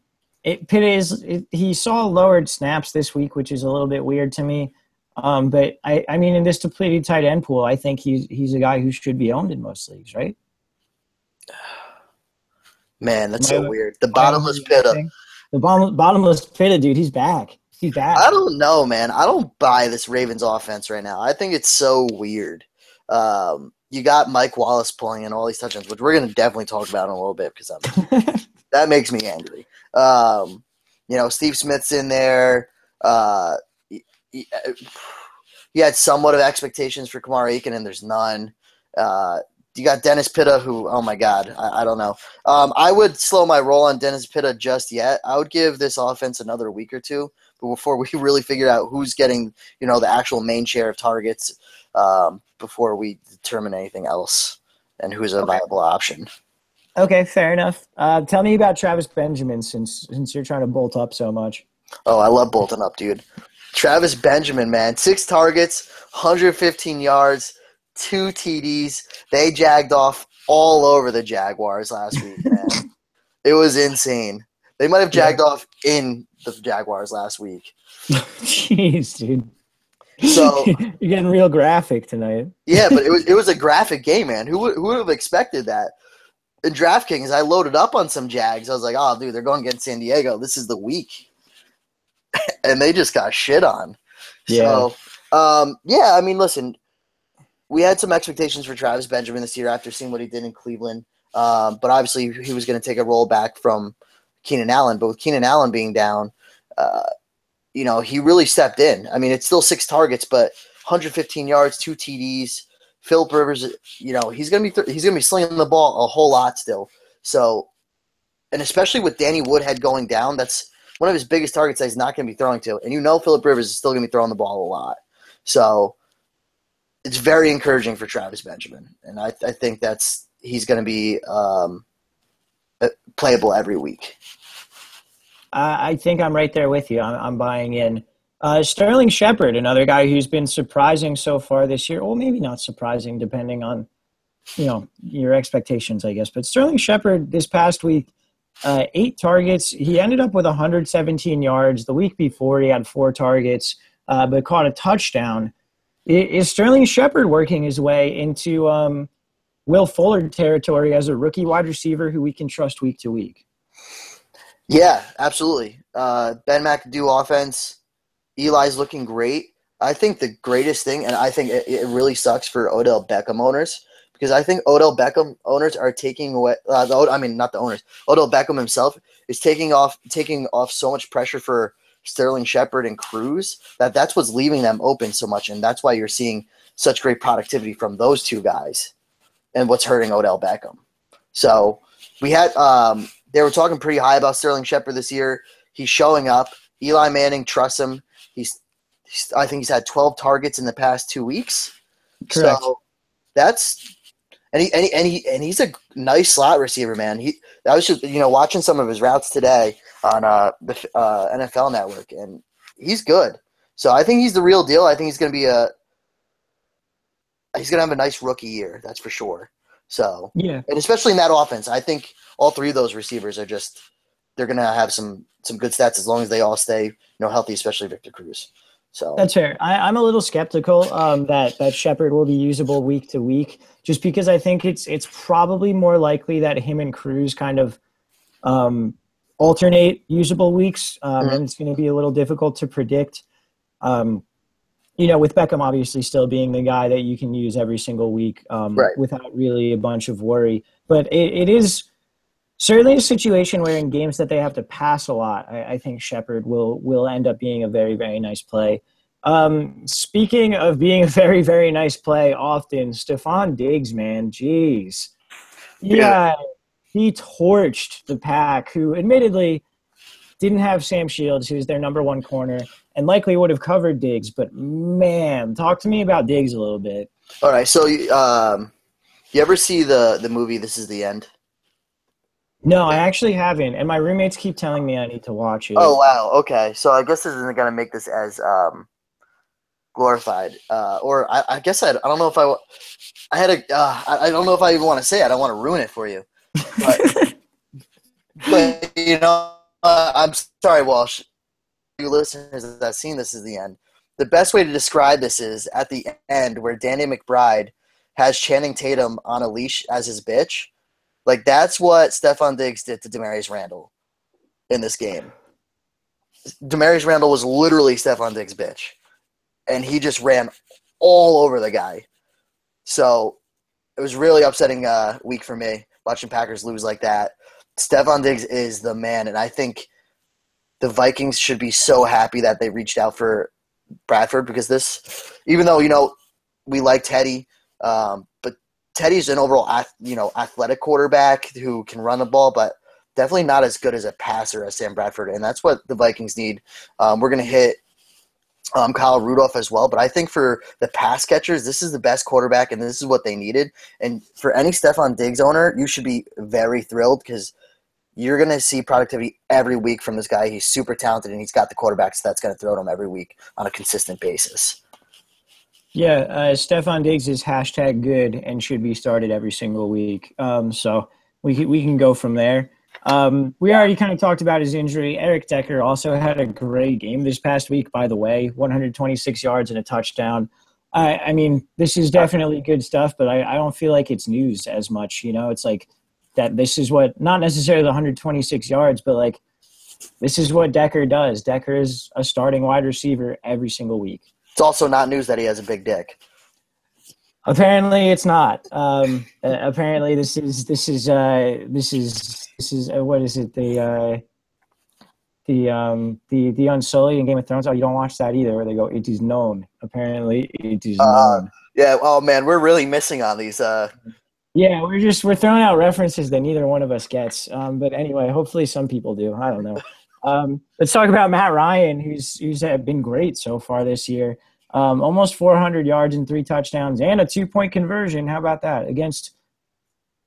it Pitt is it, he saw lowered snaps this week, which is a little bit weird to me. Um, but I, I mean, in this depleted tight end pool, I think he's he's a guy who should be owned in most leagues, right? [sighs] Man, that's so weird. The bottomless Pitta. The bottom, bottomless Pitta, dude. He's back. He's back. I don't know, man. I don't buy this Ravens offense right now. I think it's so weird. Um, you got Mike Wallace pulling in all these touchdowns, which we're going to definitely talk about in a little bit because [laughs] that makes me angry. Um, you know, Steve Smith's in there. Uh, he, he, had somewhat of expectations for Kamar Aiken, and there's none. Uh, you got Dennis Pitta, who, oh my God, I, I don't know. Um, I would slow my roll on Dennis Pitta just yet. I would give this offense another week or two before we [laughs] really figure out who's getting, you know, the actual main share of targets um, before we determine anything else and who's a okay. viable option. Okay, fair enough. Uh, tell me about Travis Benjamin since since you're trying to bolt up so much. Oh, I love bolting up, dude. Travis Benjamin, man, six targets, 115 yards, two TDs. They jagged off all over the Jaguars last week, man. [laughs] it was insane. They might have jagged yeah. off in the Jaguars last week. Jeez, dude. So [laughs] you're getting real graphic tonight. yeah, but it was it was a graphic game, man. Who would who would have expected that? In DraftKings, I loaded up on some Jags. I was like, oh, dude, they're going against San Diego. This is the week. [laughs] and they just got shit on. Yeah. So, um, yeah, I mean, listen, we had some expectations for Travis Benjamin this year after seeing what he did in Cleveland. Um, but obviously, he was going to take a roll back from Keenan Allen. But with Keenan Allen being down, uh, you know, he really stepped in. I mean, it's still six targets, but 115 yards, two TDs. Philip Rivers, you know, he's gonna be th- he's gonna be slinging the ball a whole lot still. So, and especially with Danny Woodhead going down, that's one of his biggest targets that he's not gonna be throwing to. And you know, Philip Rivers is still gonna be throwing the ball a lot. So, it's very encouraging for Travis Benjamin, and I, I think that's he's going to be um, uh, playable every week. I think I'm right there with you. I'm, I'm buying in. Uh, Sterling Shepard, another guy who's been surprising so far this year. Well, maybe not surprising, depending on you know your expectations, I guess. But Sterling Shepard this past week, uh, eight targets. He ended up with 117 yards. The week before, he had four targets, uh, but caught a touchdown. Is Sterling Shepard working his way into um, Will Fuller territory as a rookie wide receiver who we can trust week to week? Yeah, absolutely. Uh, ben McAdoo offense. Eli's looking great. I think the greatest thing, and I think it, it really sucks for Odell Beckham owners because I think Odell Beckham owners are taking away. Uh, the, I mean, not the owners. Odell Beckham himself is taking off taking off so much pressure for Sterling Shepard and Cruz that that's what's leaving them open so much, and that's why you're seeing such great productivity from those two guys, and what's hurting Odell Beckham. So we had um, they were talking pretty high about Sterling Shepard this year. He's showing up. Eli Manning trusts him. He's, he's I think he's had 12 targets in the past two weeks. Correct. So that's and he, and he and he and he's a nice slot receiver, man. He I was just you know watching some of his routes today on uh, the uh, NFL Network, and he's good. So I think he's the real deal. I think he's going to be a he's going to have a nice rookie year. That's for sure. So yeah, and especially in that offense, I think all three of those receivers are just they're going to have some some good stats as long as they all stay you know healthy, especially Victor Cruz. So that's fair. I, am a little skeptical um, that that Shepard will be usable week to week, just because I think it's it's probably more likely that him and Cruz kind of um, alternate usable weeks, um, mm-hmm. and it's going to be a little difficult to predict. Um, you know, with Beckham obviously still being the guy that you can use every single week um, right. without really a bunch of worry, but it, it is certainly a situation where in games that they have to pass a lot, I, I think Shepard will will end up being a very very nice play. Um, speaking of being [laughs] a very very nice play, often Stefon Diggs, man, jeez, yeah, yeah, he torched the pack. Who admittedly didn't have Sam Shields, who's their number one corner, and likely would have covered Diggs. But man, talk to me about Diggs a little bit. All right, so um, you ever see the the movie This Is the End? No, I actually haven't, and my roommates keep telling me I need to watch it. Oh wow, okay. So I guess this isn't gonna make this as um, glorified, uh, or I, I guess I, I don't know if I, I had a, uh, I, I don't know if I even want to say it. I don't want to ruin it for you, but, [laughs] but you know, uh, I'm sorry, Walsh. You listeners that seen this is the end. The best way to describe this is at the end where Danny McBride has Channing Tatum on a leash as his bitch like that's what Stefon Diggs did to Damarious Randall in this game. Damarious Randall was literally Stefon Diggs' bitch, and he just ran all over the guy. So it was really upsetting uh, week for me watching Packers lose like that. Stefon Diggs is the man, and I think the Vikings should be so happy that they reached out for Bradford because this, even though you know we like Teddy, um, Teddy's an overall, you know, athletic quarterback who can run the ball, but definitely not as good as a passer as Sam Bradford, and that's what the Vikings need. Um, we're going to hit um, Kyle Rudolph as well, but I think for the pass catchers, this is the best quarterback, and this is what they needed. And for any Stefon Diggs owner, you should be very thrilled because you're going to see productivity every week from this guy. He's super talented, and he's got the quarterbacks that's going to throw to him every week on a consistent basis. Yeah, uh, Stefon Diggs is hashtag good and should be started every single week. Um, so we can, we can go from there. Um, we already kind of talked about his injury. Eric Decker also had a great game this past week, by the way 126 yards and a touchdown. I, I mean, this is definitely good stuff, but I, I don't feel like it's news as much. You know, it's like that this is what, not necessarily the 126 yards, but like this is what Decker does. Decker is a starting wide receiver every single week. It's also not news that he has a big dick. Apparently, it's not. Um, uh, apparently, this is this is uh, this is this is uh, what is it? The uh, the um, the the Unsullied in Game of Thrones. Oh, you don't watch that either. Where they go, it is known. Apparently, it is uh, known. Yeah. Oh man, we're really missing on these. Uh... Yeah, we're just we're throwing out references that neither one of us gets. Um, but anyway, hopefully some people do. I don't know. [laughs] Um, let's talk about Matt Ryan, who's who's been great so far this year. Um, almost 400 yards and three touchdowns and a two point conversion. How about that against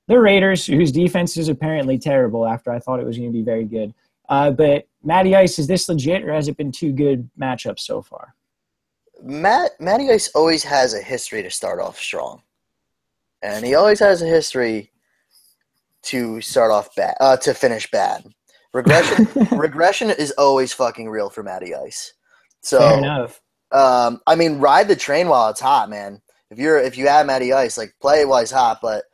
the Raiders, whose defense is apparently terrible after I thought it was going to be very good. Uh, but Matty Ice, is this legit or has it been two good matchups so far? Matt Matty Ice always has a history to start off strong, and he always has a history to start off bad, uh, to finish bad. Regression, [laughs] regression is always fucking real for Matty Ice. So, Fair enough. Um, I mean, ride the train while it's hot, man. If you're if you have Matty Ice, like play it while he's hot, but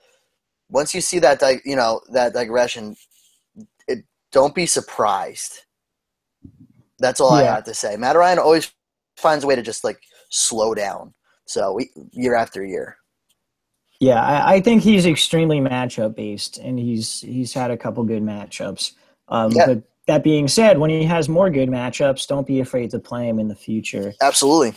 once you see that, di- you know, that digression, it don't be surprised. That's all I Yeah. have to say. Matt Ryan always finds a way to just like slow down. So we, year after year. Yeah, I, I think he's extremely matchup based, and he's he's had a couple good matchups. Um, Yeah. But that being said, when he has more good matchups, don't be afraid to play him in the future. Absolutely.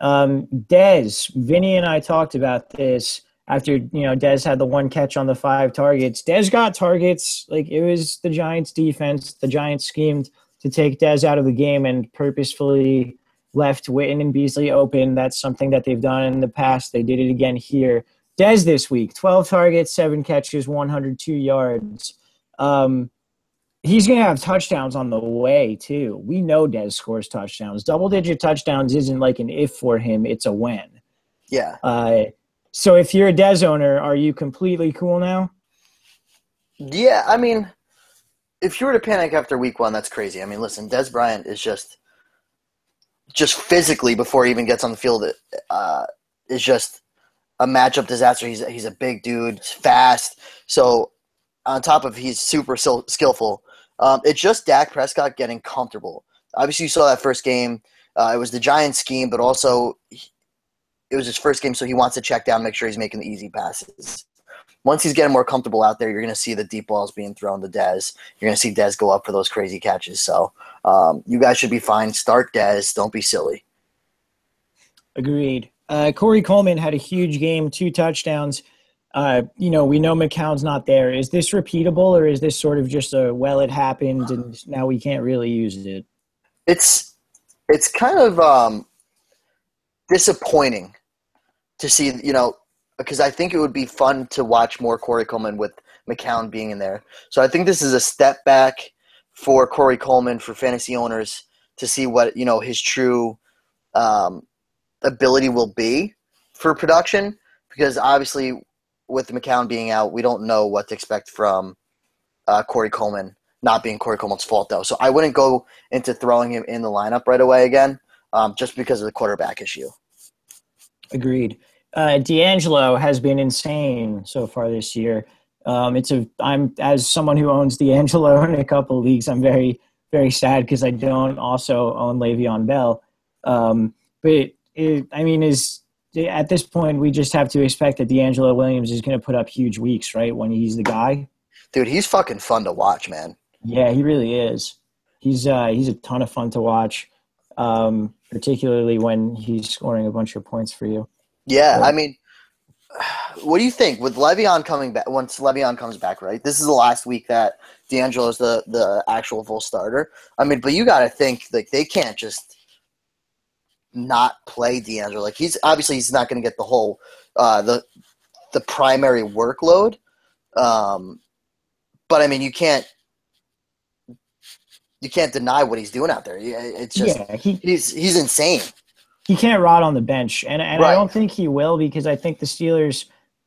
Um, Dez, Vinny and I talked about this after you know Dez had the one catch on the five targets. Dez got targets. Like it was the Giants' defense. The Giants schemed to take Dez out of the game and purposefully left Witten and Beasley open. That's something that they've done in the past. They did it again here. Dez this week, 12 targets, seven catches, 102 yards. Um, he's going to have touchdowns on the way, too. We know Dez scores touchdowns. Double digit touchdowns isn't like an if for him, it's a when. Yeah. Uh, so if you're a Dez owner, are you completely cool now? Yeah. I mean, if you were to panic after week one, that's crazy. I mean, listen, Dez Bryant is just, just physically before he even gets on the field, uh, is just a matchup disaster. He's he's a big dude, fast. So on top of he's super sil- skillful, um, it's just Dak Prescott getting comfortable. Obviously, you saw that first game. Uh, it was the Giants scheme, but also it was his first game, so he wants to check down, make sure he's making the easy passes. Once he's getting more comfortable out there, you're going to see the deep balls being thrown to Dez. You're going to see Dez go up for those crazy catches. So um, you guys should be fine. Start Dez. Don't be silly. Agreed. Uh, Corey Coleman had a huge game, two touchdowns. Uh, you know, we know McCown's not there. Is this repeatable, or is this sort of just a well, it happened, and now we can't really use it? It's it's kind of um, disappointing to see, you know, because I think it would be fun to watch more Corey Coleman with McCown being in there. So I think this is a step back for Corey Coleman for fantasy owners to see what you know his true um, ability will be for production. Because obviously, with McCown being out, we don't know what to expect from uh, Corey Coleman. Not being Corey Coleman's fault though, so I wouldn't go into throwing him in the lineup right away again, um, just because of the quarterback issue. Agreed. Uh, D'Angelo has been insane so far this year. Um, it's a I'm as someone who owns D'Angelo in a couple leagues, I'm very very sad because I don't also own Le'Veon Bell. Um, but it, I mean, is at this point we just have to expect that D'Angelo Williams is going to put up huge weeks, right? When he's the guy. Dude, he's fucking fun to watch, man. Yeah, he really is. He's uh, he's a ton of fun to watch, um, particularly when he's scoring a bunch of points for you. Yeah, Yeah. I mean, what do you think with Le'Veon coming back? Once Le'Veon comes back, right? This is the last week that D'Angelo's the the actual full starter. I mean, but you got to think like they can't just not play D'Angelo. Like he's obviously he's not going to get the whole uh, the the primary workload. Um, but I mean, you can't you can't deny what he's doing out there. It's just yeah, he he's he's insane. he can't rot on the bench, and and I don't think he will because I think the Steelers,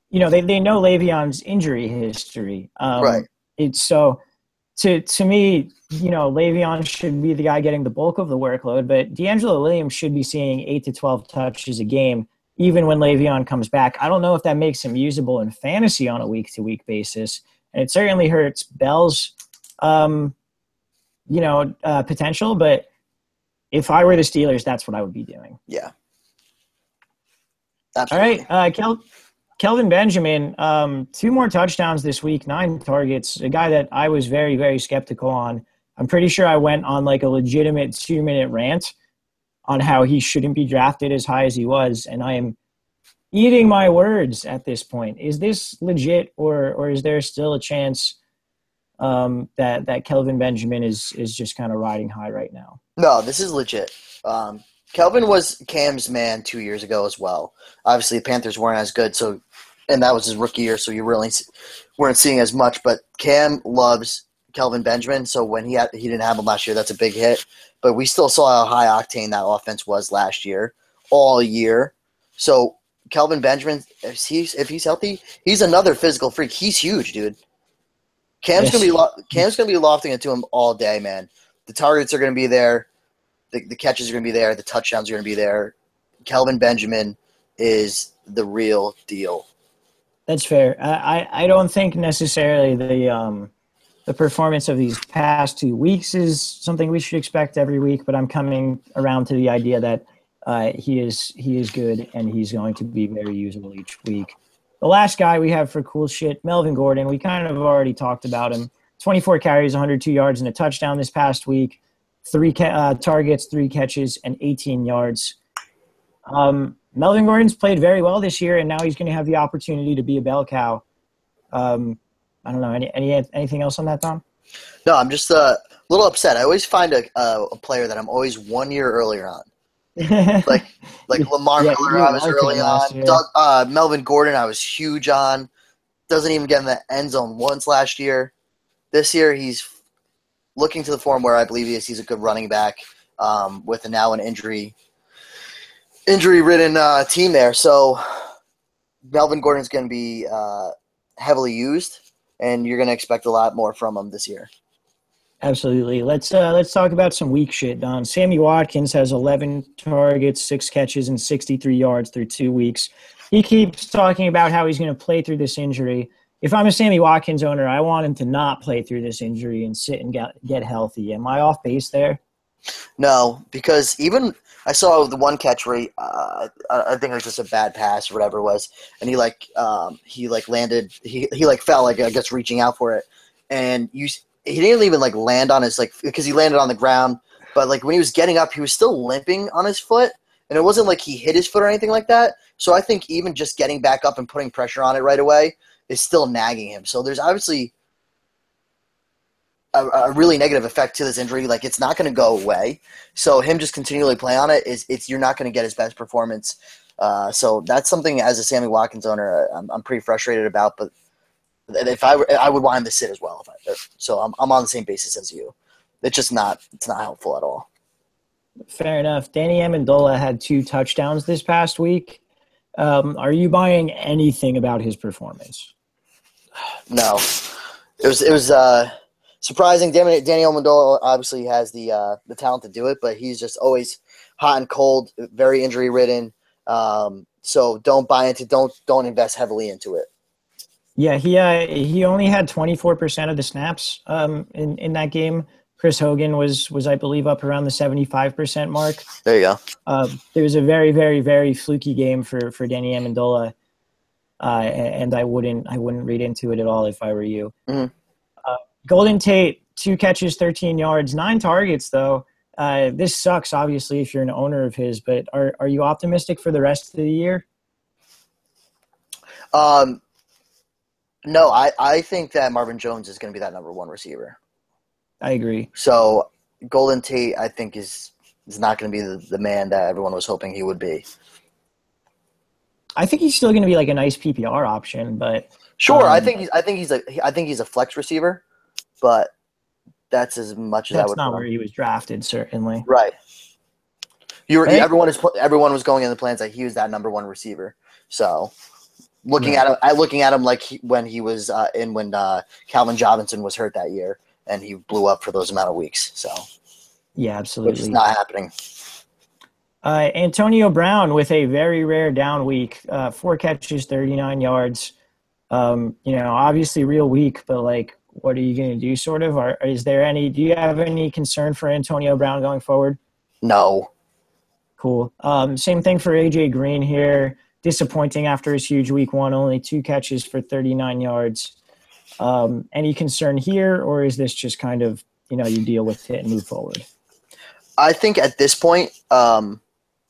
you know, they they know Le'Veon's injury history. Um, Right. It's so to to me, you know, Le'Veon should be the guy getting the bulk of the workload, but D'Angelo Williams should be seeing eight to twelve touches a game, even when Le'Veon comes back. I don't know if that makes him usable in fantasy on a week to week basis, and it certainly hurts Bell's, um, you know, uh, potential. But if I were the Steelers, that's what I would be doing. Yeah. All Absolutely. right, uh, Kel- Kelvin Benjamin, um, two more touchdowns this week, nine targets. A guy that I was very, very skeptical on. I'm pretty sure I went on like a legitimate two minute rant on how he shouldn't be drafted as high as he was, and I am eating my words at this point. Is this legit, or or is there still a chance um, that that Kelvin Benjamin is is just kind of riding high right now? No, this is legit. Um, Kelvin was Cam's man two years ago as well. Obviously, the Panthers weren't as good, so and that was his rookie year, so you really weren't seeing as much. But Cam loves Kelvin Benjamin, so when he had, he didn't have him last year, that's a big hit. But we still saw how high octane that offense was last year, all year. So Kelvin Benjamin, if he's if he's healthy, he's another physical freak. He's huge, dude. Cam's yes. gonna be lo- Cam's gonna be lofting it to him all day, man. The targets are gonna be there, the, the catches are gonna be there, the touchdowns are gonna be there. Kelvin Benjamin is the real deal. That's fair. I, I don't think necessarily the um, the performance of these past two weeks is something we should expect every week, but I'm coming around to the idea that uh, he is he is good and he's going to be very usable each week. The last guy we have for cool shit, Melvin Gordon. We kind of already talked about him. 24 carries, 102 yards, and a touchdown this past week. Three ca- uh, targets, three catches, and 18 yards. Um, Melvin Gordon's played very well this year, and now he's going to have the opportunity to be a bell cow. Um, I don't know. Any, any anything else on that, Tom? No, I'm just uh, a little upset. I always find a, a, a player that I'm always one year earlier on. [laughs] like like Lamar yeah, Miller, I was early on. Doug, uh, Melvin Gordon, I was huge on. Doesn't even get in the end zone once last year. This year, he's looking to the form where I believe he is. He's a good running back um, with now an injury injury ridden uh, team there. So Melvin Gordon's going to be uh, heavily used, and you're going to expect a lot more from him this year. Absolutely. Let's uh, let's talk about some weak shit, Don. Sammy Watkins has 11 targets, six catches, and 63 yards through two weeks. He keeps talking about how he's going to play through this injury. If I'm a Sammy Watkins owner, I want him to not play through this injury and sit and get get healthy. Am I off base there? No, because even I saw the one catch where he, uh, I think it was just a bad pass or whatever it was, and he like um, he like landed he he like fell like I guess reaching out for it, and you he didn't even like land on his like because he landed on the ground, but like when he was getting up, he was still limping on his foot, and it wasn't like he hit his foot or anything like that. So I think even just getting back up and putting pressure on it right away is still nagging him. So there's obviously a, a really negative effect to this injury. Like it's not going to go away. So him just continually play on it is it's you're not going to get his best performance. Uh, so that's something as a Sammy Watkins owner, I'm, I'm pretty frustrated about. But if I were, I would want him to sit as well. I, so I'm I'm on the same basis as you. It's just not it's not helpful at all. Fair enough. Danny Amendola had two touchdowns this past week. Um, are you buying anything about his performance? [sighs] No, it was it was uh, surprising. Danny, Danny Amendola obviously has the uh, the talent to do it, but he's just always hot and cold, very injury ridden. Um, so don't buy into don't don't invest heavily into it. Yeah, he uh, he only had 24% of the snaps um, in in that game. Chris Hogan was was I believe up around the 75% mark. There you go. Uh, it was a very very very fluky game for for Danny Amendola, uh, and I wouldn't I wouldn't read into it at all if I were you. Mm-hmm. Golden Tate, two catches, 13 yards, nine targets though. Uh, this sucks, obviously, if you're an owner of his. But are are you optimistic for the rest of the year? Um, no, I, I think that Marvin Jones is going to be that number one receiver. I agree. So Golden Tate, I think, is is not going to be the, the man that everyone was hoping he would be. I think he's still going to be like a nice PPR option, but sure. Um, I think he's. I think he's a. I think he's a flex receiver, but that's as much as I would. That's not where he was drafted, certainly. Right. You were. Everyone is. Everyone was going in the plans that he was that number one receiver. So looking right. at him, I looking at him like he, when he was uh, in when uh, Calvin Johnson was hurt that year, and he blew up for those amount of weeks. So yeah, absolutely, which is not happening. Uh, Antonio Brown with a very rare down week, uh, four catches, thirty nine yards. Um, you know, obviously real weak, but like, what are you going to do? Sort of, or is there any? Do you have any concern for Antonio Brown going forward? No. Cool. Um, same thing for AJ Green here disappointing after his huge week one, only two catches for 39 yards. Um, any concern here, or is this just kind of, you know, you deal with it and move forward? I think at this point, um,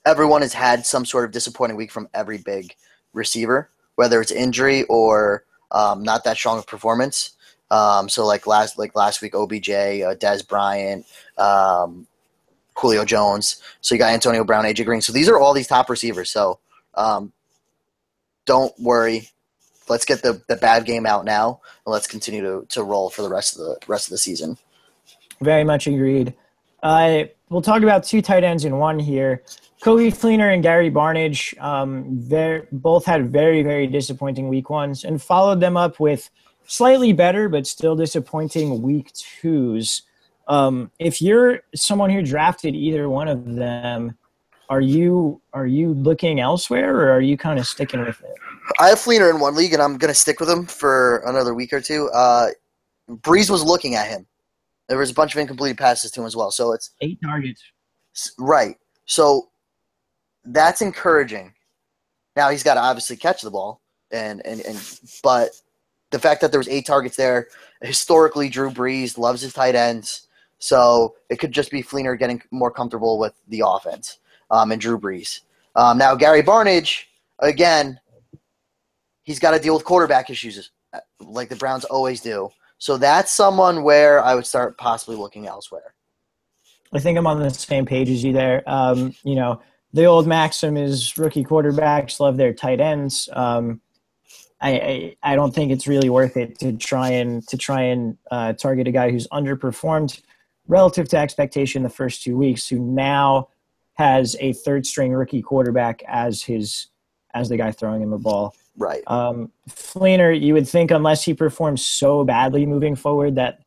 everyone has had some sort of disappointing week from every big receiver, whether it's injury or um, not that strong of performance. Um, so like last like last week, OBJ, uh, Dez Bryant, um, Julio Jones. So you got Antonio Brown, AJ Green. So these are all these top receivers. So um, don't worry. Let's get the, the bad game out now, and let's continue to, to roll for the rest of the rest of the season. Very much agreed. Uh, we'll talk about two tight ends in one here. Coby Fleener and Gary Barnidge, um, both had very, very disappointing week ones and followed them up with slightly better but still disappointing week twos. Um, if you're someone who drafted either one of them, are you are you looking elsewhere or are you kind of sticking with it? I have Fleener in one league and I'm going to stick with him for another week or two. Uh, Brees was looking at him. There was a bunch of incomplete passes to him as well. So it's eight targets. Right. So that's encouraging. Now he's got to obviously catch the ball, and and and but the fact that there was eight targets there, historically, Drew Brees loves his tight ends, so it could just be Fleener getting more comfortable with the offense, um, and Drew Brees. Um, now Gary Barnidge, again, he's got to deal with quarterback issues, like the Browns always do. So that's someone where I would start possibly looking elsewhere. I think I'm on the same page as you there. Um, you know, the old maxim is rookie quarterbacks love their tight ends. Um, I, I, I don't think it's really worth it to try and to try and uh, target a guy who's underperformed relative to expectation the first two weeks, who now has a third string rookie quarterback as his as the guy throwing him the ball. Right. Um, Fleener, you would think unless he performs so badly moving forward that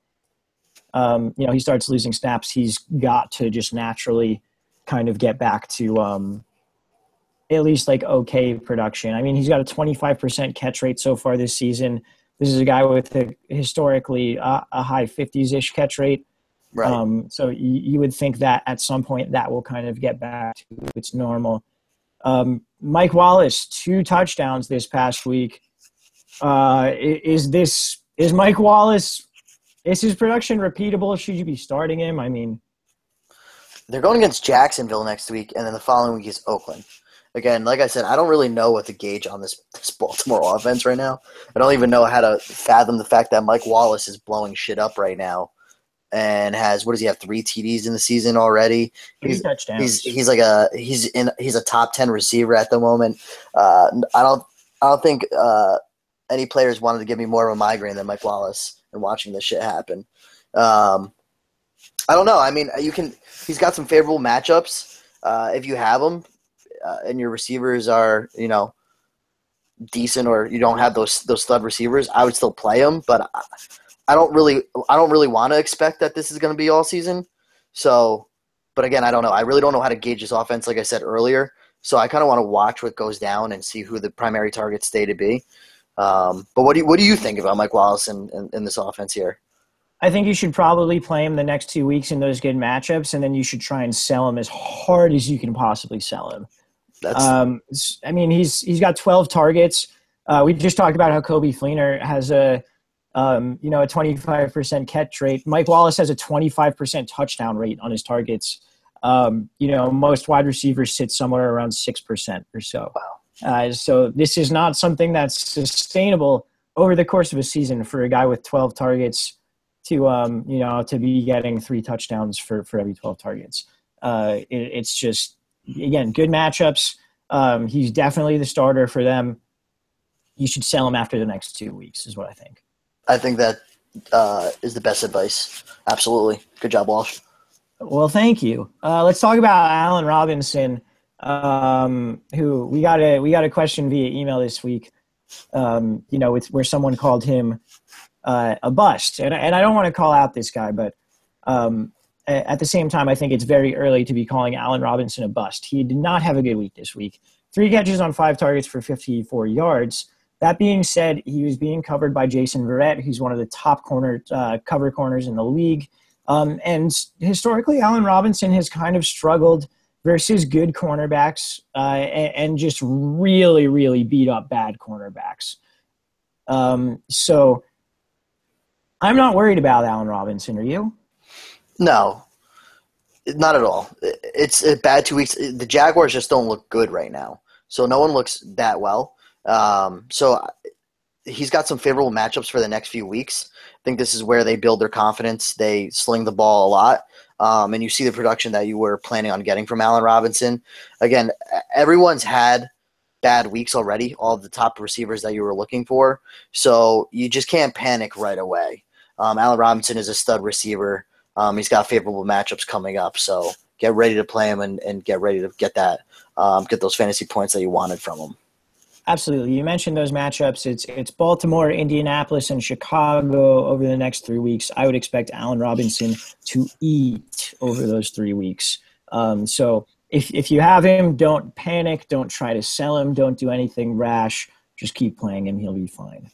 um, you know he starts losing snaps, he's got to just naturally kind of get back to um, at least like okay production. I mean, he's got a 25% catch rate so far this season. This is a guy with a historically uh, a high 50s ish catch rate. Right. Um, so you, you, would think that at some point that will kind of get back to its normal. Um, Mike Wallace, two touchdowns this past week. Uh, is this is Mike Wallace? Is his production repeatable? Should you be starting him? I mean, they're going against Jacksonville next week, and then the following week is Oakland. Again, like I said, I don't really know what to gauge on this, this Baltimore offense right now. I don't even know how to fathom the fact that Mike Wallace is blowing shit up right now and has what does he have three TDs in the season already? He's touchdowns. He's he's like a he's in he's a top ten receiver at the moment. Uh, I don't I don't think uh, any players wanted to give me more of a migraine than Mike Wallace and watching this shit happen. Um, I don't know. I mean, you can. He's got some favorable matchups uh, if you have them, uh, and your receivers are you know decent, or you don't have those those stud receivers. I would still play him, but I, I don't really I don't really want to expect that this is going to be all season. So, but again, I don't know. I really don't know how to gauge this offense. Like I said earlier, so I kind of want to watch what goes down and see who the primary targets stay to be. Um, but what do you, what do you think about Mike Wallace in, in, in this offense here? I think you should probably play him the next two weeks in those good matchups, and then you should try and sell him as hard as you can possibly sell him. That's um, I mean, he's he's got 12 targets. Uh, we just talked about how Coby Fleener has a um, you know a 25% catch rate. Mike Wallace has a 25% touchdown rate on his targets. Um, you know, most wide receivers sit somewhere around six percent or so. Wow. Uh, so this is not something that's sustainable over the course of a season for a guy with 12 targets to um, you know to be getting three touchdowns for for every 12 targets. Uh, it, it's just again good matchups. Um, he's definitely the starter for them. You should sell him after the next two weeks, is what I think. I think that uh, is the best advice. Absolutely, good job, Walsh. Well, thank you. Uh, let's talk about Allen Robinson, um, who we got a we got a question via email this week. Um, you know, it's where someone called him uh, a bust. And, and I don't want to call out this guy, but um, at the same time, I think it's very early to be calling Allen Robinson a bust. He did not have a good week this week. Three catches on five targets for 54 yards. That being said, he was being covered by Jason Verrett, who's one of the top corner uh, cover corners in the league. Um, and historically, Allen Robinson has kind of struggled versus good cornerbacks uh, and, and, just really, really beat up bad cornerbacks. Um, so I'm not worried about Allen Robinson. Are you? No, not at all. It's a bad two weeks. The Jaguars just don't look good right now. So no one looks that well. Um, so he's got some favorable matchups for the next few weeks. I think this is where they build their confidence. They sling the ball a lot. Um, and you see the production that you were planning on getting from Allen Robinson. Again, everyone's had bad weeks already, all the top receivers that you were looking for. So you just can't panic right away. Um, Allen Robinson is a stud receiver. Um, he's got favorable matchups coming up. So get ready to play him and, and get ready to get that, um, get those fantasy points that you wanted from him. Absolutely. You mentioned those matchups. It's it's Baltimore, Indianapolis, and Chicago over the next three weeks. I would expect Allen Robinson to eat over those three weeks. Um, so if if you have him, don't panic. Don't try to sell him. Don't do anything rash. Just keep playing him. He'll be fine.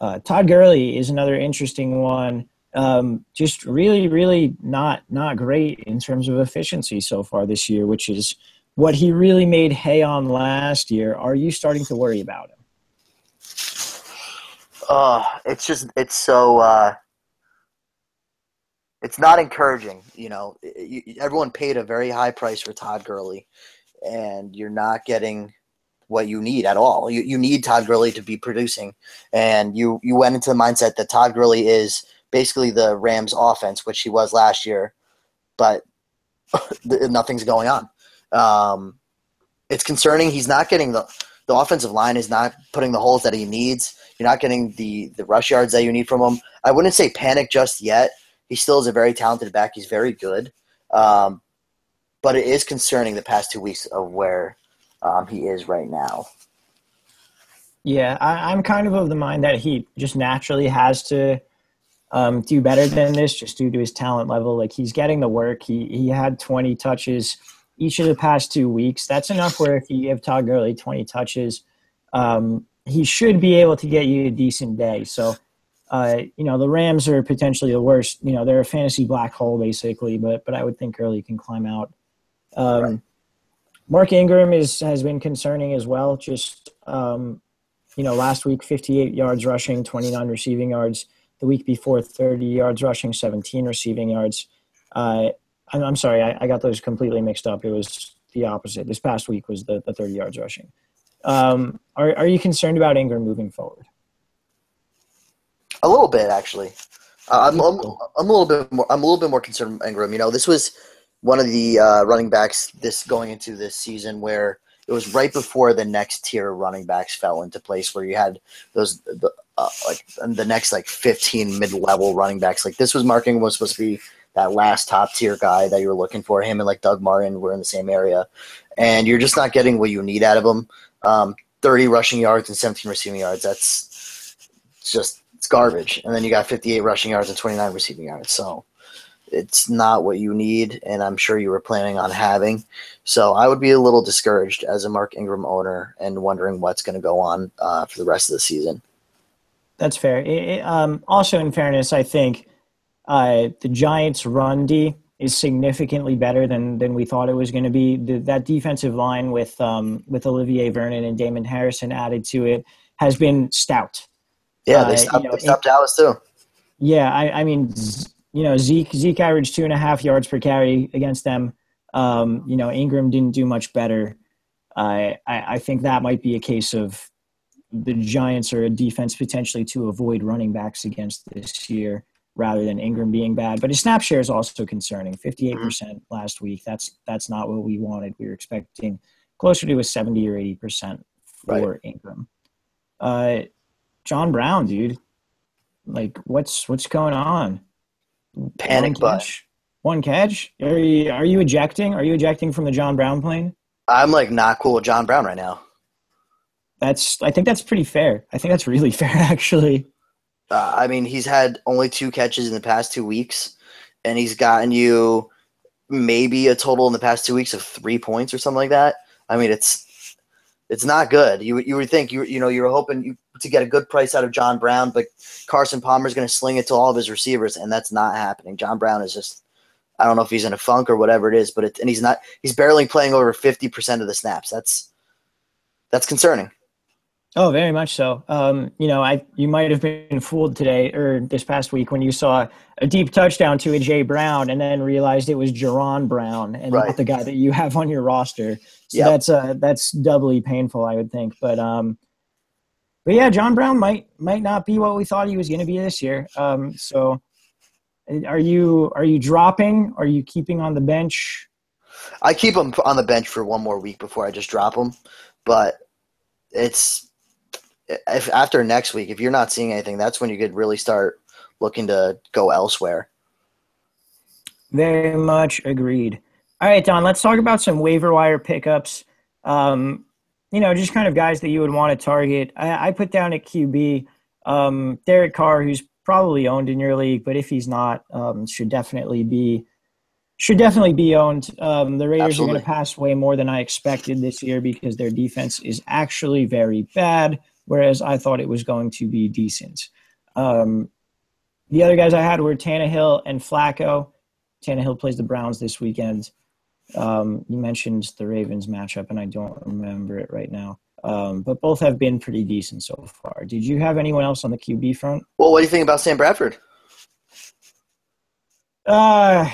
Uh, Todd Gurley is another interesting one. Um, just really, really not not great in terms of efficiency so far this year, which is what he really made hay on last year, are you starting to worry about him? Uh, it's just it's so uh, it's not encouraging. You know, you, everyone paid a very high price for Todd Gurley, and you're not getting what you need at all. You you need Todd Gurley to be producing, and you you went into the mindset that Todd Gurley is basically the Rams' offense, which he was last year, but [laughs] nothing's going on. Um, it's concerning. He's not getting the the offensive line is not putting the holes that he needs. You're not getting the the rush yards that you need from him. I wouldn't say panic just yet. He still is a very talented back. He's very good, um, but it is concerning the past two weeks of where um, he is right now. Yeah, I, am kind of of the mind that he just naturally has to um, do better than this, just due to his talent level. Like he's getting the work. He he had 20 touches each of the past two weeks. That's enough where if you give Todd Gurley 20 touches, um, he should be able to get you a decent day. So, uh, you know, the Rams are potentially the worst. You know, they're a fantasy black hole basically, but but I would think Gurley can climb out. Um, right. Mark Ingram is has been concerning as well. Just um, you know, last week 58 yards rushing, 29 receiving yards. The week before 30 yards rushing, 17 receiving yards. Uh, I'm, I'm sorry, I, I, got those completely mixed up. It was the opposite. This past week was the, the 30 yards rushing. Um, are, are you concerned about Ingram moving forward? A little bit, actually. Uh, I'm, I'm, I'm a little bit more. I'm a little bit more concerned Ingram. You know, this was one of the uh, running backs this going into this season where it was right before the next tier of running backs fell into place, where you had those the, uh, like the next like 15 mid level running backs. Like this was marking was supposed to be that last top tier guy that you were looking for. Him and like Doug Martin were in the same area, and you're just not getting what you need out of him. Um, 30 rushing yards and 17 receiving yards. That's just it's garbage. And then you got 58 rushing yards and 29 receiving yards. So it's not what you need, and I'm sure you were planning on having. So I would be a little discouraged as a Mark Ingram owner and wondering what's going to go on uh, for the rest of the season. That's fair. It, um, also, in fairness, I think uh, the Giants' run D is significantly better than than we thought it was going to be. The, that defensive line with um, with Olivier Vernon and Damon Harrison added to it has been stout. Yeah, they stopped, uh, you know, they stopped Dallas too. Yeah, I, I, mean, you know, Zeke Zeke averaged two and a half yards per carry against them. Um, you know, Ingram didn't do much better. I, I think that might be a case of the Giants are a defense potentially to avoid running backs against this year rather than Ingram being bad. But his snap share is also concerning. 58 mm-hmm. percent last week. That's that's not what we wanted. We were expecting closer to a 70 or 80% for right. Ingram. Uh, John Brown, dude. Like what's what's going on? Panic One catch. One catch? Are you are you ejecting? Are you ejecting from the John Brown plane? I'm like not cool with John Brown right now. That's I think that's pretty fair. I think that's really [laughs] fair actually. Uh, I mean, he's had only two catches in the past two weeks, and he's gotten you maybe a total in the past two weeks of three points or something like that. I mean, it's it's not good. You you would think you you know you were hoping you, to get a good price out of John Brown, but Carson Palmer is going to sling it to all of his receivers, and that's not happening. John Brown is just I don't know if he's in a funk or whatever it is, but it, and he's not he's barely playing over fifty percent of the snaps. That's that's concerning. Oh, very much so. Um, you know, I you might have been fooled today or this past week when you saw a deep touchdown to a Jay Brown and then realized it was Jaron Brown and right. not the guy that you have on your roster. So yep. that's uh that's doubly painful, I would think. But um, but yeah, John Brown might might not be what we thought he was going to be this year. Um, so, are you are you dropping? Are you keeping on the bench? I keep him on the bench for one more week before I just drop him, but it's if after next week, if you're not seeing anything, that's when you could really start looking to go elsewhere. Very much agreed. All right, Don, let's talk about some waiver wire pickups. Um, you know, just kind of guys that you would want to target. I, I put down at QB um, Derek Carr, who's probably owned in your league, but if he's not, um, should definitely be should definitely be owned. Um, the Raiders Absolutely. are going to pass way more than I expected this year because their defense is actually very bad, whereas I thought it was going to be decent. Um, the other guys I had were Tannehill and Flacco. Tannehill plays the Browns this weekend. Um, you mentioned the Ravens matchup, and I don't remember it right now. Um, but both have been pretty decent so far. Did you have anyone else on the QB front? Well, what do you think about Sam Bradford? Uh,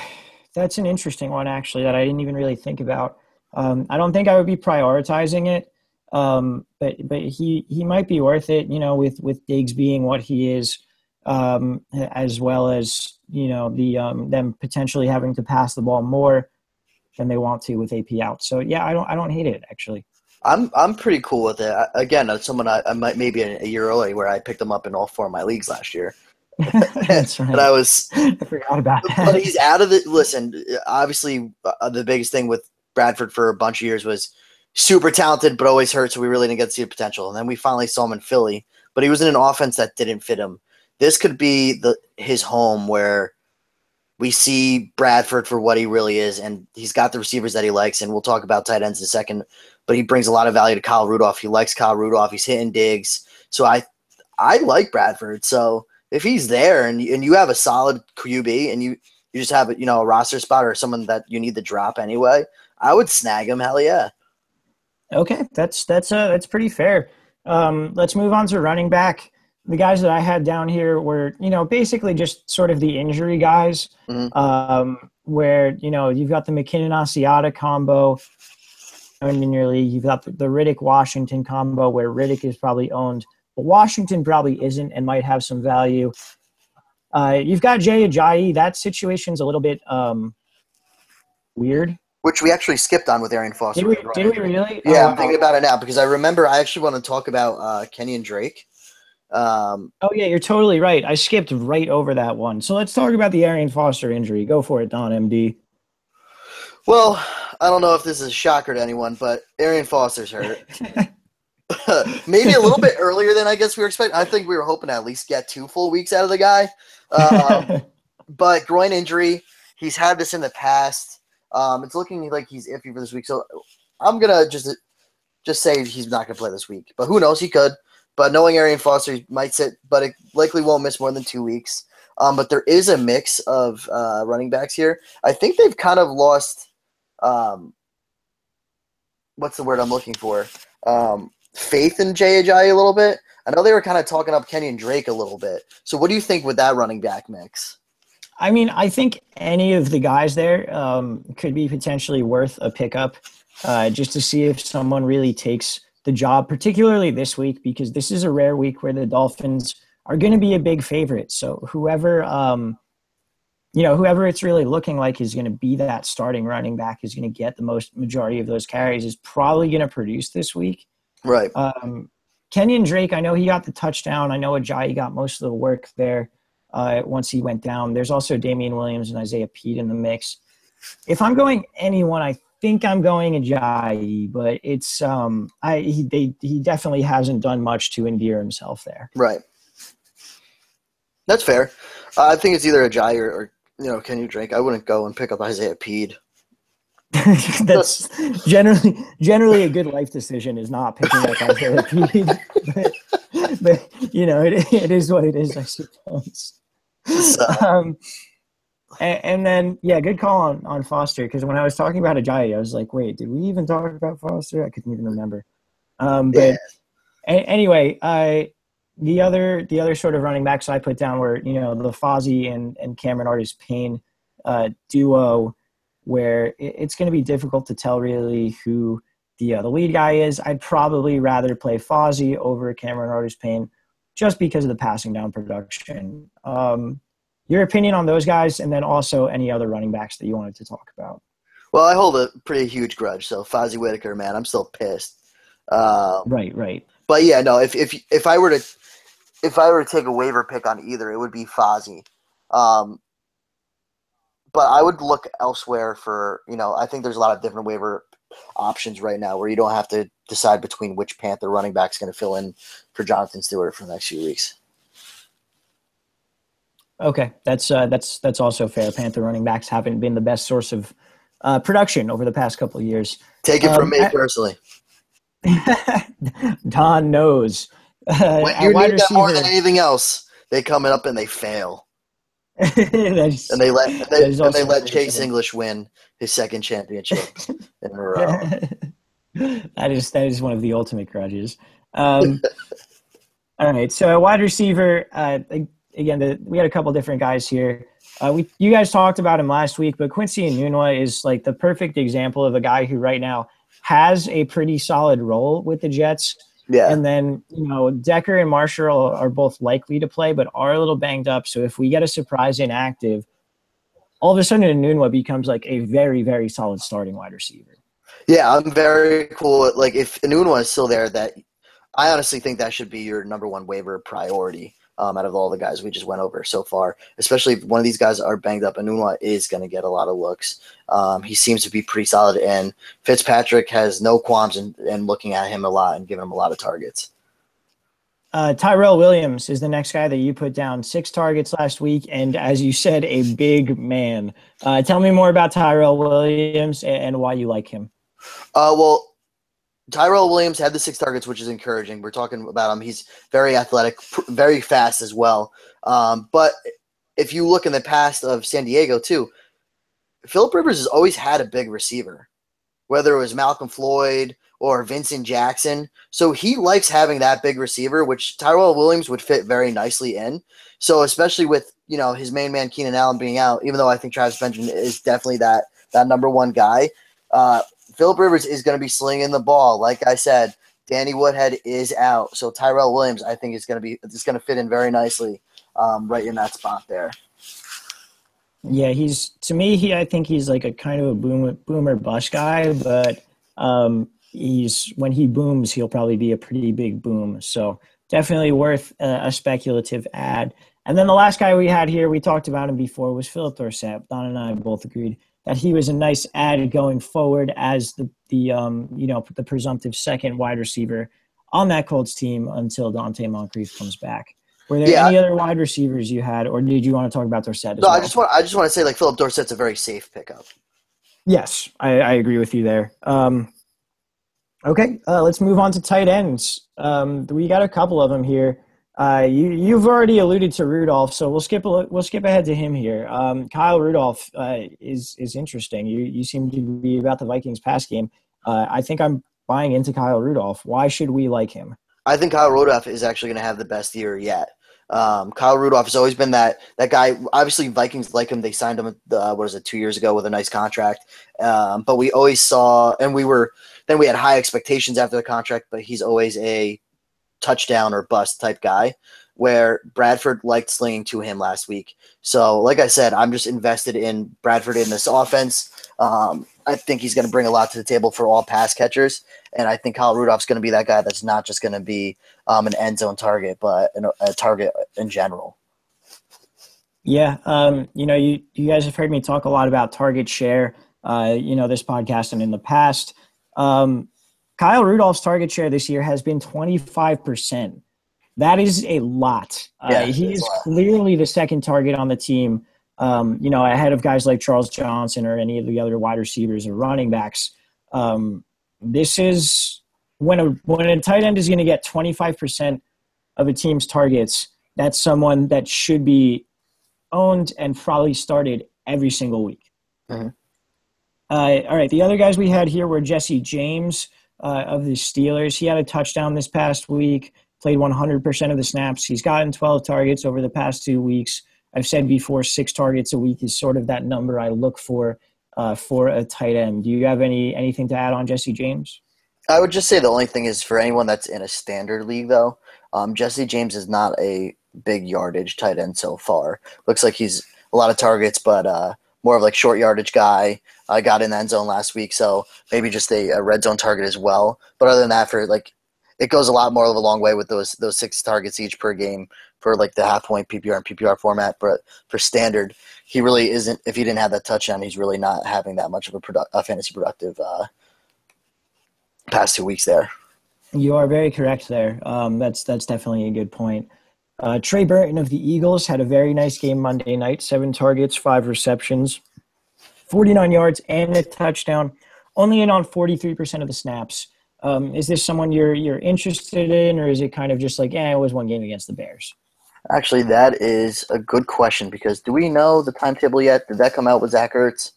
that's an interesting one, actually, that I didn't even really think about. Um, I don't think I would be prioritizing it, um, but but he he might be worth it. You know, with with Diggs being what he is, um, as well as you know the um, them potentially having to pass the ball more than they want to with AP out. So yeah, I don't I don't hate it actually. I'm I'm pretty cool with it. Again, someone I, I might maybe a year early where I picked him up in all four of my leagues last year. [laughs] That's right. [laughs] and I was [laughs] I forgot about that. But he's out of the. Listen, obviously, uh, the biggest thing with Bradford for a bunch of years was super talented, but always hurt. So we really didn't get to see the potential. And then we finally saw him in Philly, but he was in an offense that didn't fit him. This could be the his home where we see Bradford for what he really is, and he's got the receivers that he likes. And we'll talk about tight ends in a second, but he brings a lot of value to Kyle Rudolph. He likes Kyle Rudolph. He's hitting Diggs, so I I like Bradford. So if he's there and and you have a solid QB and you you just have a, you know a roster spot or someone that you need to drop anyway, I would snag him. Hell yeah. Okay, that's that's uh that's pretty fair. Um, let's move on to running back the guys that I had down here were, you know, basically just sort of the injury guys, mm-hmm. um, where you know you've got the McKinnon Asiata combo, and in your league you've got the, the Riddick Washington combo, where Riddick is probably owned, but Washington probably isn't, and might have some value. Uh, you've got Jay Ajayi. That situation's a little bit um, weird. Which we actually skipped on with Arian Foster. Did we, did we really? Yeah, oh, I'm thinking about it now because I remember I actually want to talk about uh, Kenyan Drake. Um, oh yeah, you're totally right. I skipped right over that one. So let's talk about the Arian Foster injury. Go for it, Don MD. Well, I don't know if this is a shocker to anyone, but Arian Foster's hurt. [laughs] [laughs] Maybe a little bit earlier than I guess we were expecting. I think we were hoping to at least get two full weeks out of the guy. Um, [laughs] but groin injury, he's had this in the past. Um, it's looking like he's iffy for this week. So I'm gonna just just say he's not gonna play this week. But who knows? He could. But knowing Arian Foster, might sit, but it likely won't miss more than two weeks. Um, but there is a mix of uh, running backs here. I think they've kind of lost. Um, what's the word I'm looking for? Um, faith in Ajayi a little bit. I know they were kind of talking up Kenyan Drake a little bit. So what do you think with that running back mix? I mean, I think any of the guys there um, could be potentially worth a pickup, uh, just to see if someone really takes the job, particularly this week, because this is a rare week where the Dolphins are going to be a big favorite. So whoever, um, you know, whoever it's really looking like is going to be that starting running back is going to get the most majority of those carries is probably going to produce this week. Right. Um, Kenyan Drake, I know he got the touchdown. I know Ajayi got most of the work there uh, once he went down. There's also Damien Williams and Isaiah Pead in the mix. If I'm going anyone, I think I'm going Ajayi, but it's um I he they, he definitely hasn't done much to endear himself there. Right. That's fair. Uh, I think it's either Ajayi or, or you know Kenyan Drake? I wouldn't go and pick up Isaiah Pead. [laughs] That's generally generally a good life decision is not picking up Isaiah Pead. but, [laughs] but you know it, it is what it is, I suppose. So. Um, and, and, then, yeah, good call on, on Foster because when I was talking about Ajayi, I was like, wait, did we even talk about Foster? I couldn't even remember. Um, but yeah. a- anyway, I the other the other sort of running backs I put down were you know the Fozzy and and Cameron Artis-Payne uh, duo, where it, it's going to be difficult to tell really who the uh, the lead guy is. I'd probably rather play Fozzy over Cameron Artis-Payne just because of the passing down production. Um, your opinion on those guys, and then also any other running backs that you wanted to talk about. Well, I hold a pretty huge grudge. So Fozzy Whittaker, man, I'm still pissed. Uh, right, right. But yeah, no. If if if I were to if I were to take a waiver pick on either, it would be Fozzy. Um, but I would look elsewhere for you know. I think there's a lot of different waiver options right now where you don't have to decide between which Panther running back is going to fill in for Jonathan Stewart for the next few weeks. Okay, that's uh, that's that's also fair. Panther running backs haven't been the best source of uh, production over the past couple of years. Take it from um, me personally. [laughs] Don knows. Uh, when you need them more than anything else, they come up and they fail. [laughs] and they let and they, and they let Chase English win his second championship in a row. [laughs] that is that is one of the ultimate grudges. Um, all right, so a wide receiver. Uh, again, the, we had a couple different guys here. Uh, we you guys talked about him last week, but Quincy Enunwa is like the perfect example of a guy who right now has a pretty solid role with the Jets. Yeah. And then, you know, Decker and Marshall are both likely to play, but are a little banged up. So if we get a surprise inactive, all of a sudden Enunwa becomes like a very, very solid starting wide receiver. Yeah, I'm very cool. Like if Enunwa is still there, that I honestly think that should be your number one waiver priority um, out of all the guys we just went over so far. Especially if one of these guys are banged up, Enunwa is going to get a lot of looks. Um, he seems to be pretty solid, and Fitzpatrick has no qualms in, in looking at him a lot and giving him a lot of targets. Uh, Tyrell Williams is the next guy that you put down. Six targets last week, and as you said, a big man. Uh, tell me more about Tyrell Williams and, and why you like him. Uh, well, Tyrell Williams had the six targets, which is encouraging. We're talking about him. He's very athletic, very fast as well. Um, but if you look in the past of San Diego too, Philip Rivers has always had a big receiver, whether it was Malcom Floyd or Vincent Jackson. So he likes having that big receiver, which Tyrell Williams would fit very nicely in. So especially with you know his main man Keenan Allen being out, even though I think Travis Benjamin is definitely that that number one guy. Uh, Philip Rivers is going to be slinging the ball. Like I said, Danny Woodhead is out, so Tyrell Williams I think is going to be is going to fit in very nicely um, right in that spot there. Yeah, he's to me. He I think he's like a kind of a boomer boomer bust guy, but um, he's when he booms, he'll probably be a pretty big boom. So definitely worth a, speculative ad. And then the last guy we had here, we talked about him before, was Phillip Dorsett. Don and I both agreed that he was a nice add going forward as the the um, you know the presumptive second wide receiver on that Colts team until Donte Moncrief comes back. Were there yeah. any other wide receivers you had, or did you want to talk about Dorsett? no, well? I just want I just want to say like Phillip Dorsett's a very safe pickup. Yes, I, I agree with you there. Um, okay, uh, let's move on to tight ends. Um, we got a couple of them here. Uh, you you've already alluded to Rudolph, so we'll skip a, we'll skip ahead to him here. Um, Kyle Rudolph uh, is is interesting. You you seem to be about the Vikings pass game. Uh, I think I'm buying into Kyle Rudolph. Why should we like him? I think Kyle Rudolph is actually going to have the best year yet. Um, Kyle Rudolph has always been that that guy. Obviously, Vikings like him. They signed him. Uh, what is it? Two years ago with a nice contract. Um, but we always saw, and we were then we had high expectations after the contract. But he's always a touchdown or bust type guy. Where Bradford liked slinging to him last week. So, like I said, I'm just invested in Bradford in this offense. Um, I think he's going to bring a lot to the table for all pass catchers, and I think Kyle Rudolph's going to be that guy that's not just going to be um, an end zone target, but an, a target in general. Yeah, um, you know, you you guys have heard me talk a lot about target share. Uh, you know, this podcast and in the past. Um, Kyle Rudolph's target share this year has been 25%. That is a lot. Uh, yeah, uh, he is clearly the second target on the team, um, you know, ahead of guys like Charles Johnson or any of the other wide receivers or running backs. Um, this is when a, when a tight end is going to get 25% of a team's targets, that's someone that should be owned and probably started every single week. Mm-hmm. Uh, all right, the other guys we had here were Jesse James uh, of the Steelers. He had a touchdown this past week, played 100% of the snaps. He's gotten 12 targets over the past two weeks. I've said before, six targets a week is sort of that number I look for uh, for a tight end. Do you have any anything to add on Jesse James? I would just say the only thing is for anyone that's in a standard league, though, um, Jesse James is not a big yardage tight end so far. Looks like he's a lot of targets, but uh, more of like short yardage guy. I uh, got in the end zone last week, so maybe just a, a, red zone target as well. But other than that, for like, it goes a lot more of a long way with those those six targets each per game for like the half point PPR and PPR format. But for standard, he really isn't. If he didn't have that touchdown, he's really not having that much of a, produ- a fantasy productive uh, past two weeks there. You are very correct there. Um, that's that's definitely a good point. Uh, Trey Burton of the Eagles had a very nice game Monday night. Seven targets, five receptions, 49 yards, and a touchdown. Only in on 43% of the snaps. Um, is this someone you're you're interested in, or is it kind of just like, yeah, it was one game against the Bears? Actually, that is a good question because do we know the timetable yet? Did that come out with Zach Ertz?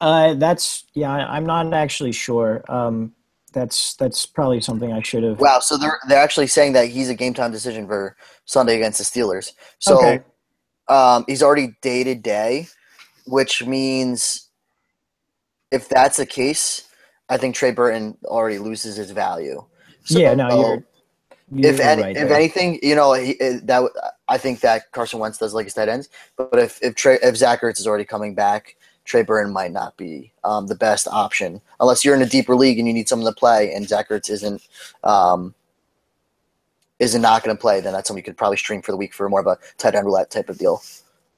Uh, that's yeah, I'm not actually sure. Um, that's that's probably something I should have. Wow, so they're they're actually saying that he's a game time decision for Sunday against the Steelers. So okay. um, he's already day to day, which means if that's the case, I think Trey Burton already loses his value. So, yeah, no, you're. you're if any, right if anything, you know he, that I think that Carson Wentz does like his tight ends, but if if Trey, if Zach Ertz is already coming back, Trey Burton might not be um, the best option unless you're in a deeper league and you need someone to play, and Zach Ertz isn't um, isn't not going to play. Then that's something you could probably stream for the week for more of a tight end roulette type of deal.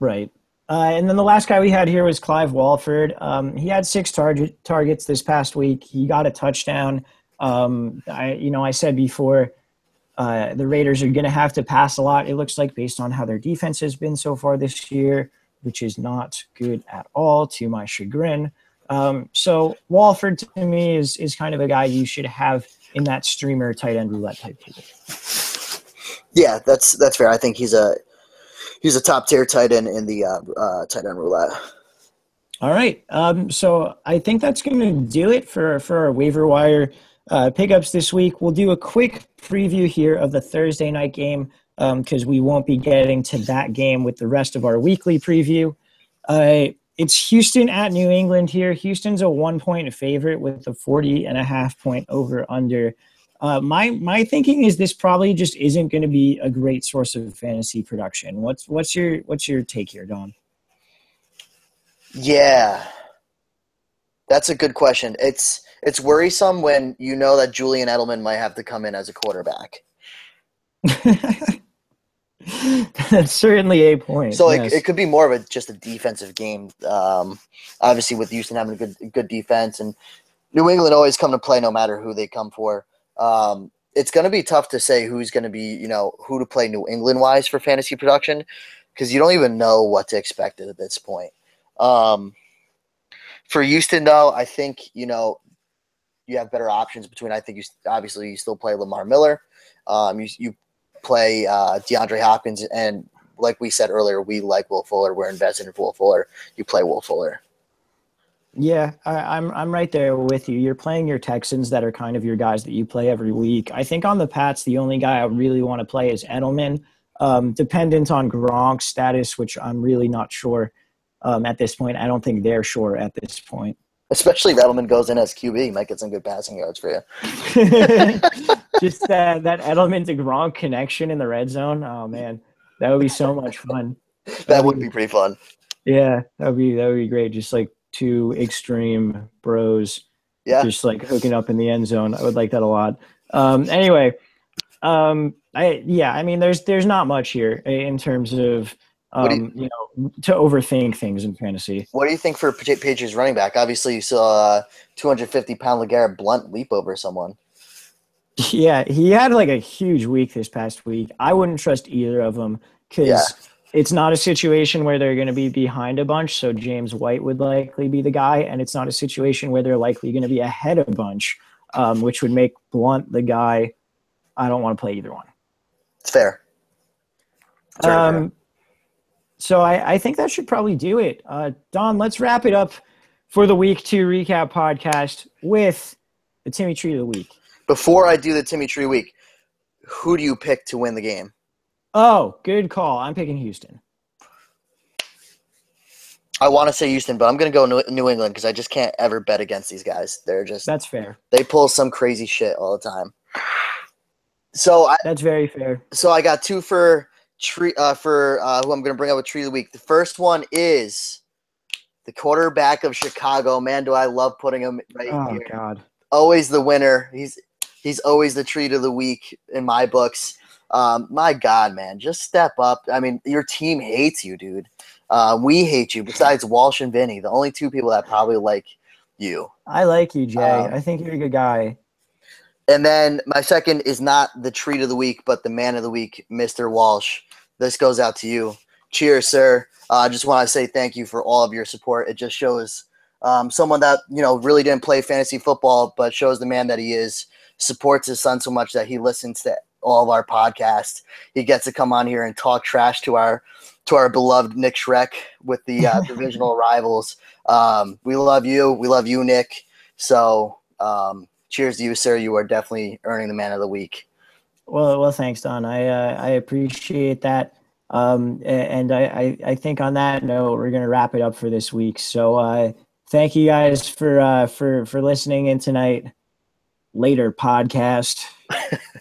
Right. Uh, and then the last guy we had here was Clive Walford. Um, he had six target targets this past week. He got a touchdown. Um, I, you know, I said before, uh, the Raiders are going to have to pass a lot. It looks like based on how their defense has been so far this year which is not good at all to my chagrin. Um, so Walford to me is is kind of a guy you should have in that streamer tight end roulette type table. Yeah, that's that's fair. I think he's a he's a top tier tight end in the uh, uh, tight end roulette. All right, um, so I think that's going to do it for for our waiver wire uh, pickups this week. We'll do a quick preview here of the Thursday night game because um, we won't be getting to that game with the rest of our weekly preview. Uh, it's Houston at New England here. Houston's a one point favorite with a 40 and a half point over under. Uh, my my thinking is this probably just isn't going to be a great source of fantasy production. What's what's your what's your take here, Don? Yeah, that's a good question. It's it's worrisome when you know that Julian Edelman might have to come in as a quarterback. That's certainly a point. So yes. it, it could be more of a just a defensive game. Um, obviously, with Houston having a good good defense and New England always come to play no matter who they come for. Um, it's going to be tough to say who's going to be, you know, who to play New England wise for fantasy production because you don't even know what to expect at this point. Um, for Houston, though, I think you know you have better options between. I think you obviously you still play Lamar Miller. Um, you you play uh, DeAndre Hopkins, and like we said earlier, we like Will Fuller. We're invested in Will Fuller. You play Will Fuller. Yeah, I, am I'm, I'm right there with you. You're playing your Texans that are kind of your guys that you play every week. I think on the Pats, the only guy I really want to play is Edelman. Um, dependent on Gronk's status, which I'm really not sure um, at this point. I don't think they're sure at this point. Especially if Edelman goes in as QB, he might get some good passing yards for you. [laughs] Just that that Edelman to Gronk connection in the red zone. Oh man, that would be so much fun. that That'd would be, be pretty fun. Yeah, that would be that would be great. Just like two extreme bros, yeah, just like hooking up in the end zone. I would like that a lot. Um, anyway, um, I yeah, I mean, there's there's not much here in terms of um, you, you, know, to overthink things in fantasy. What do you think for Patriots running back? Obviously, you saw a 250 pound LeGarrette Blunt leap over someone. Yeah, he had like a huge week this past week. I wouldn't trust either of them because yeah. it's not a situation where they're going to be behind a bunch. So James White would likely be the guy, and it's not a situation where they're likely going to be ahead of a bunch, um, which would make Blunt the guy. I don't want to play either one. It's fair. It's um, fair. So I, I, think that should probably do it. Uh, Don, let's wrap it up for the week two recap podcast with the Timmy Tree of the week. Before I do the Timmy Tree week, who do you pick to win the game? Oh, good call. I'm picking Houston. I want to say Houston, but I'm going to go New- New England because I just can't ever bet against these guys. They're just That's fair. they pull some crazy shit all the time. So I That's very fair. so I got two for tree uh, for uh, who I'm going to bring up with tree of the week. The first one is the quarterback of Chicago. Man, do I love putting him right Oh here. God. Always the winner. He's he's always the treat of the week in my books. Um, my God, man, just step up. I mean, your team hates you, dude. Uh, we hate you. Besides Walsh and Vinny, the only two people that probably like you. I like you, Jay. Um, I think you're a good guy. And then my second is not the treat of the week, but the man of the week, Mr. Walsh. This goes out to you. Cheers, sir. Uh, I just want to say thank you for all of your support. It just shows um, someone that you know really didn't play fantasy football, but shows the man that he is. Supports his son so much that he listens to all of our podcasts. He gets to come on here and talk trash to our to our beloved Nick Shrek with the uh, [laughs] divisional rivals. Um, we love you. We love you, Nick. So um, cheers to you, sir. You are definitely earning the man of the week. Well, well, thanks, Don. I uh, I appreciate that. Um, and I, I, think on that note, we're gonna wrap it up for this week. So uh, thank you guys for uh, for for listening in tonight. Later podcast. [laughs]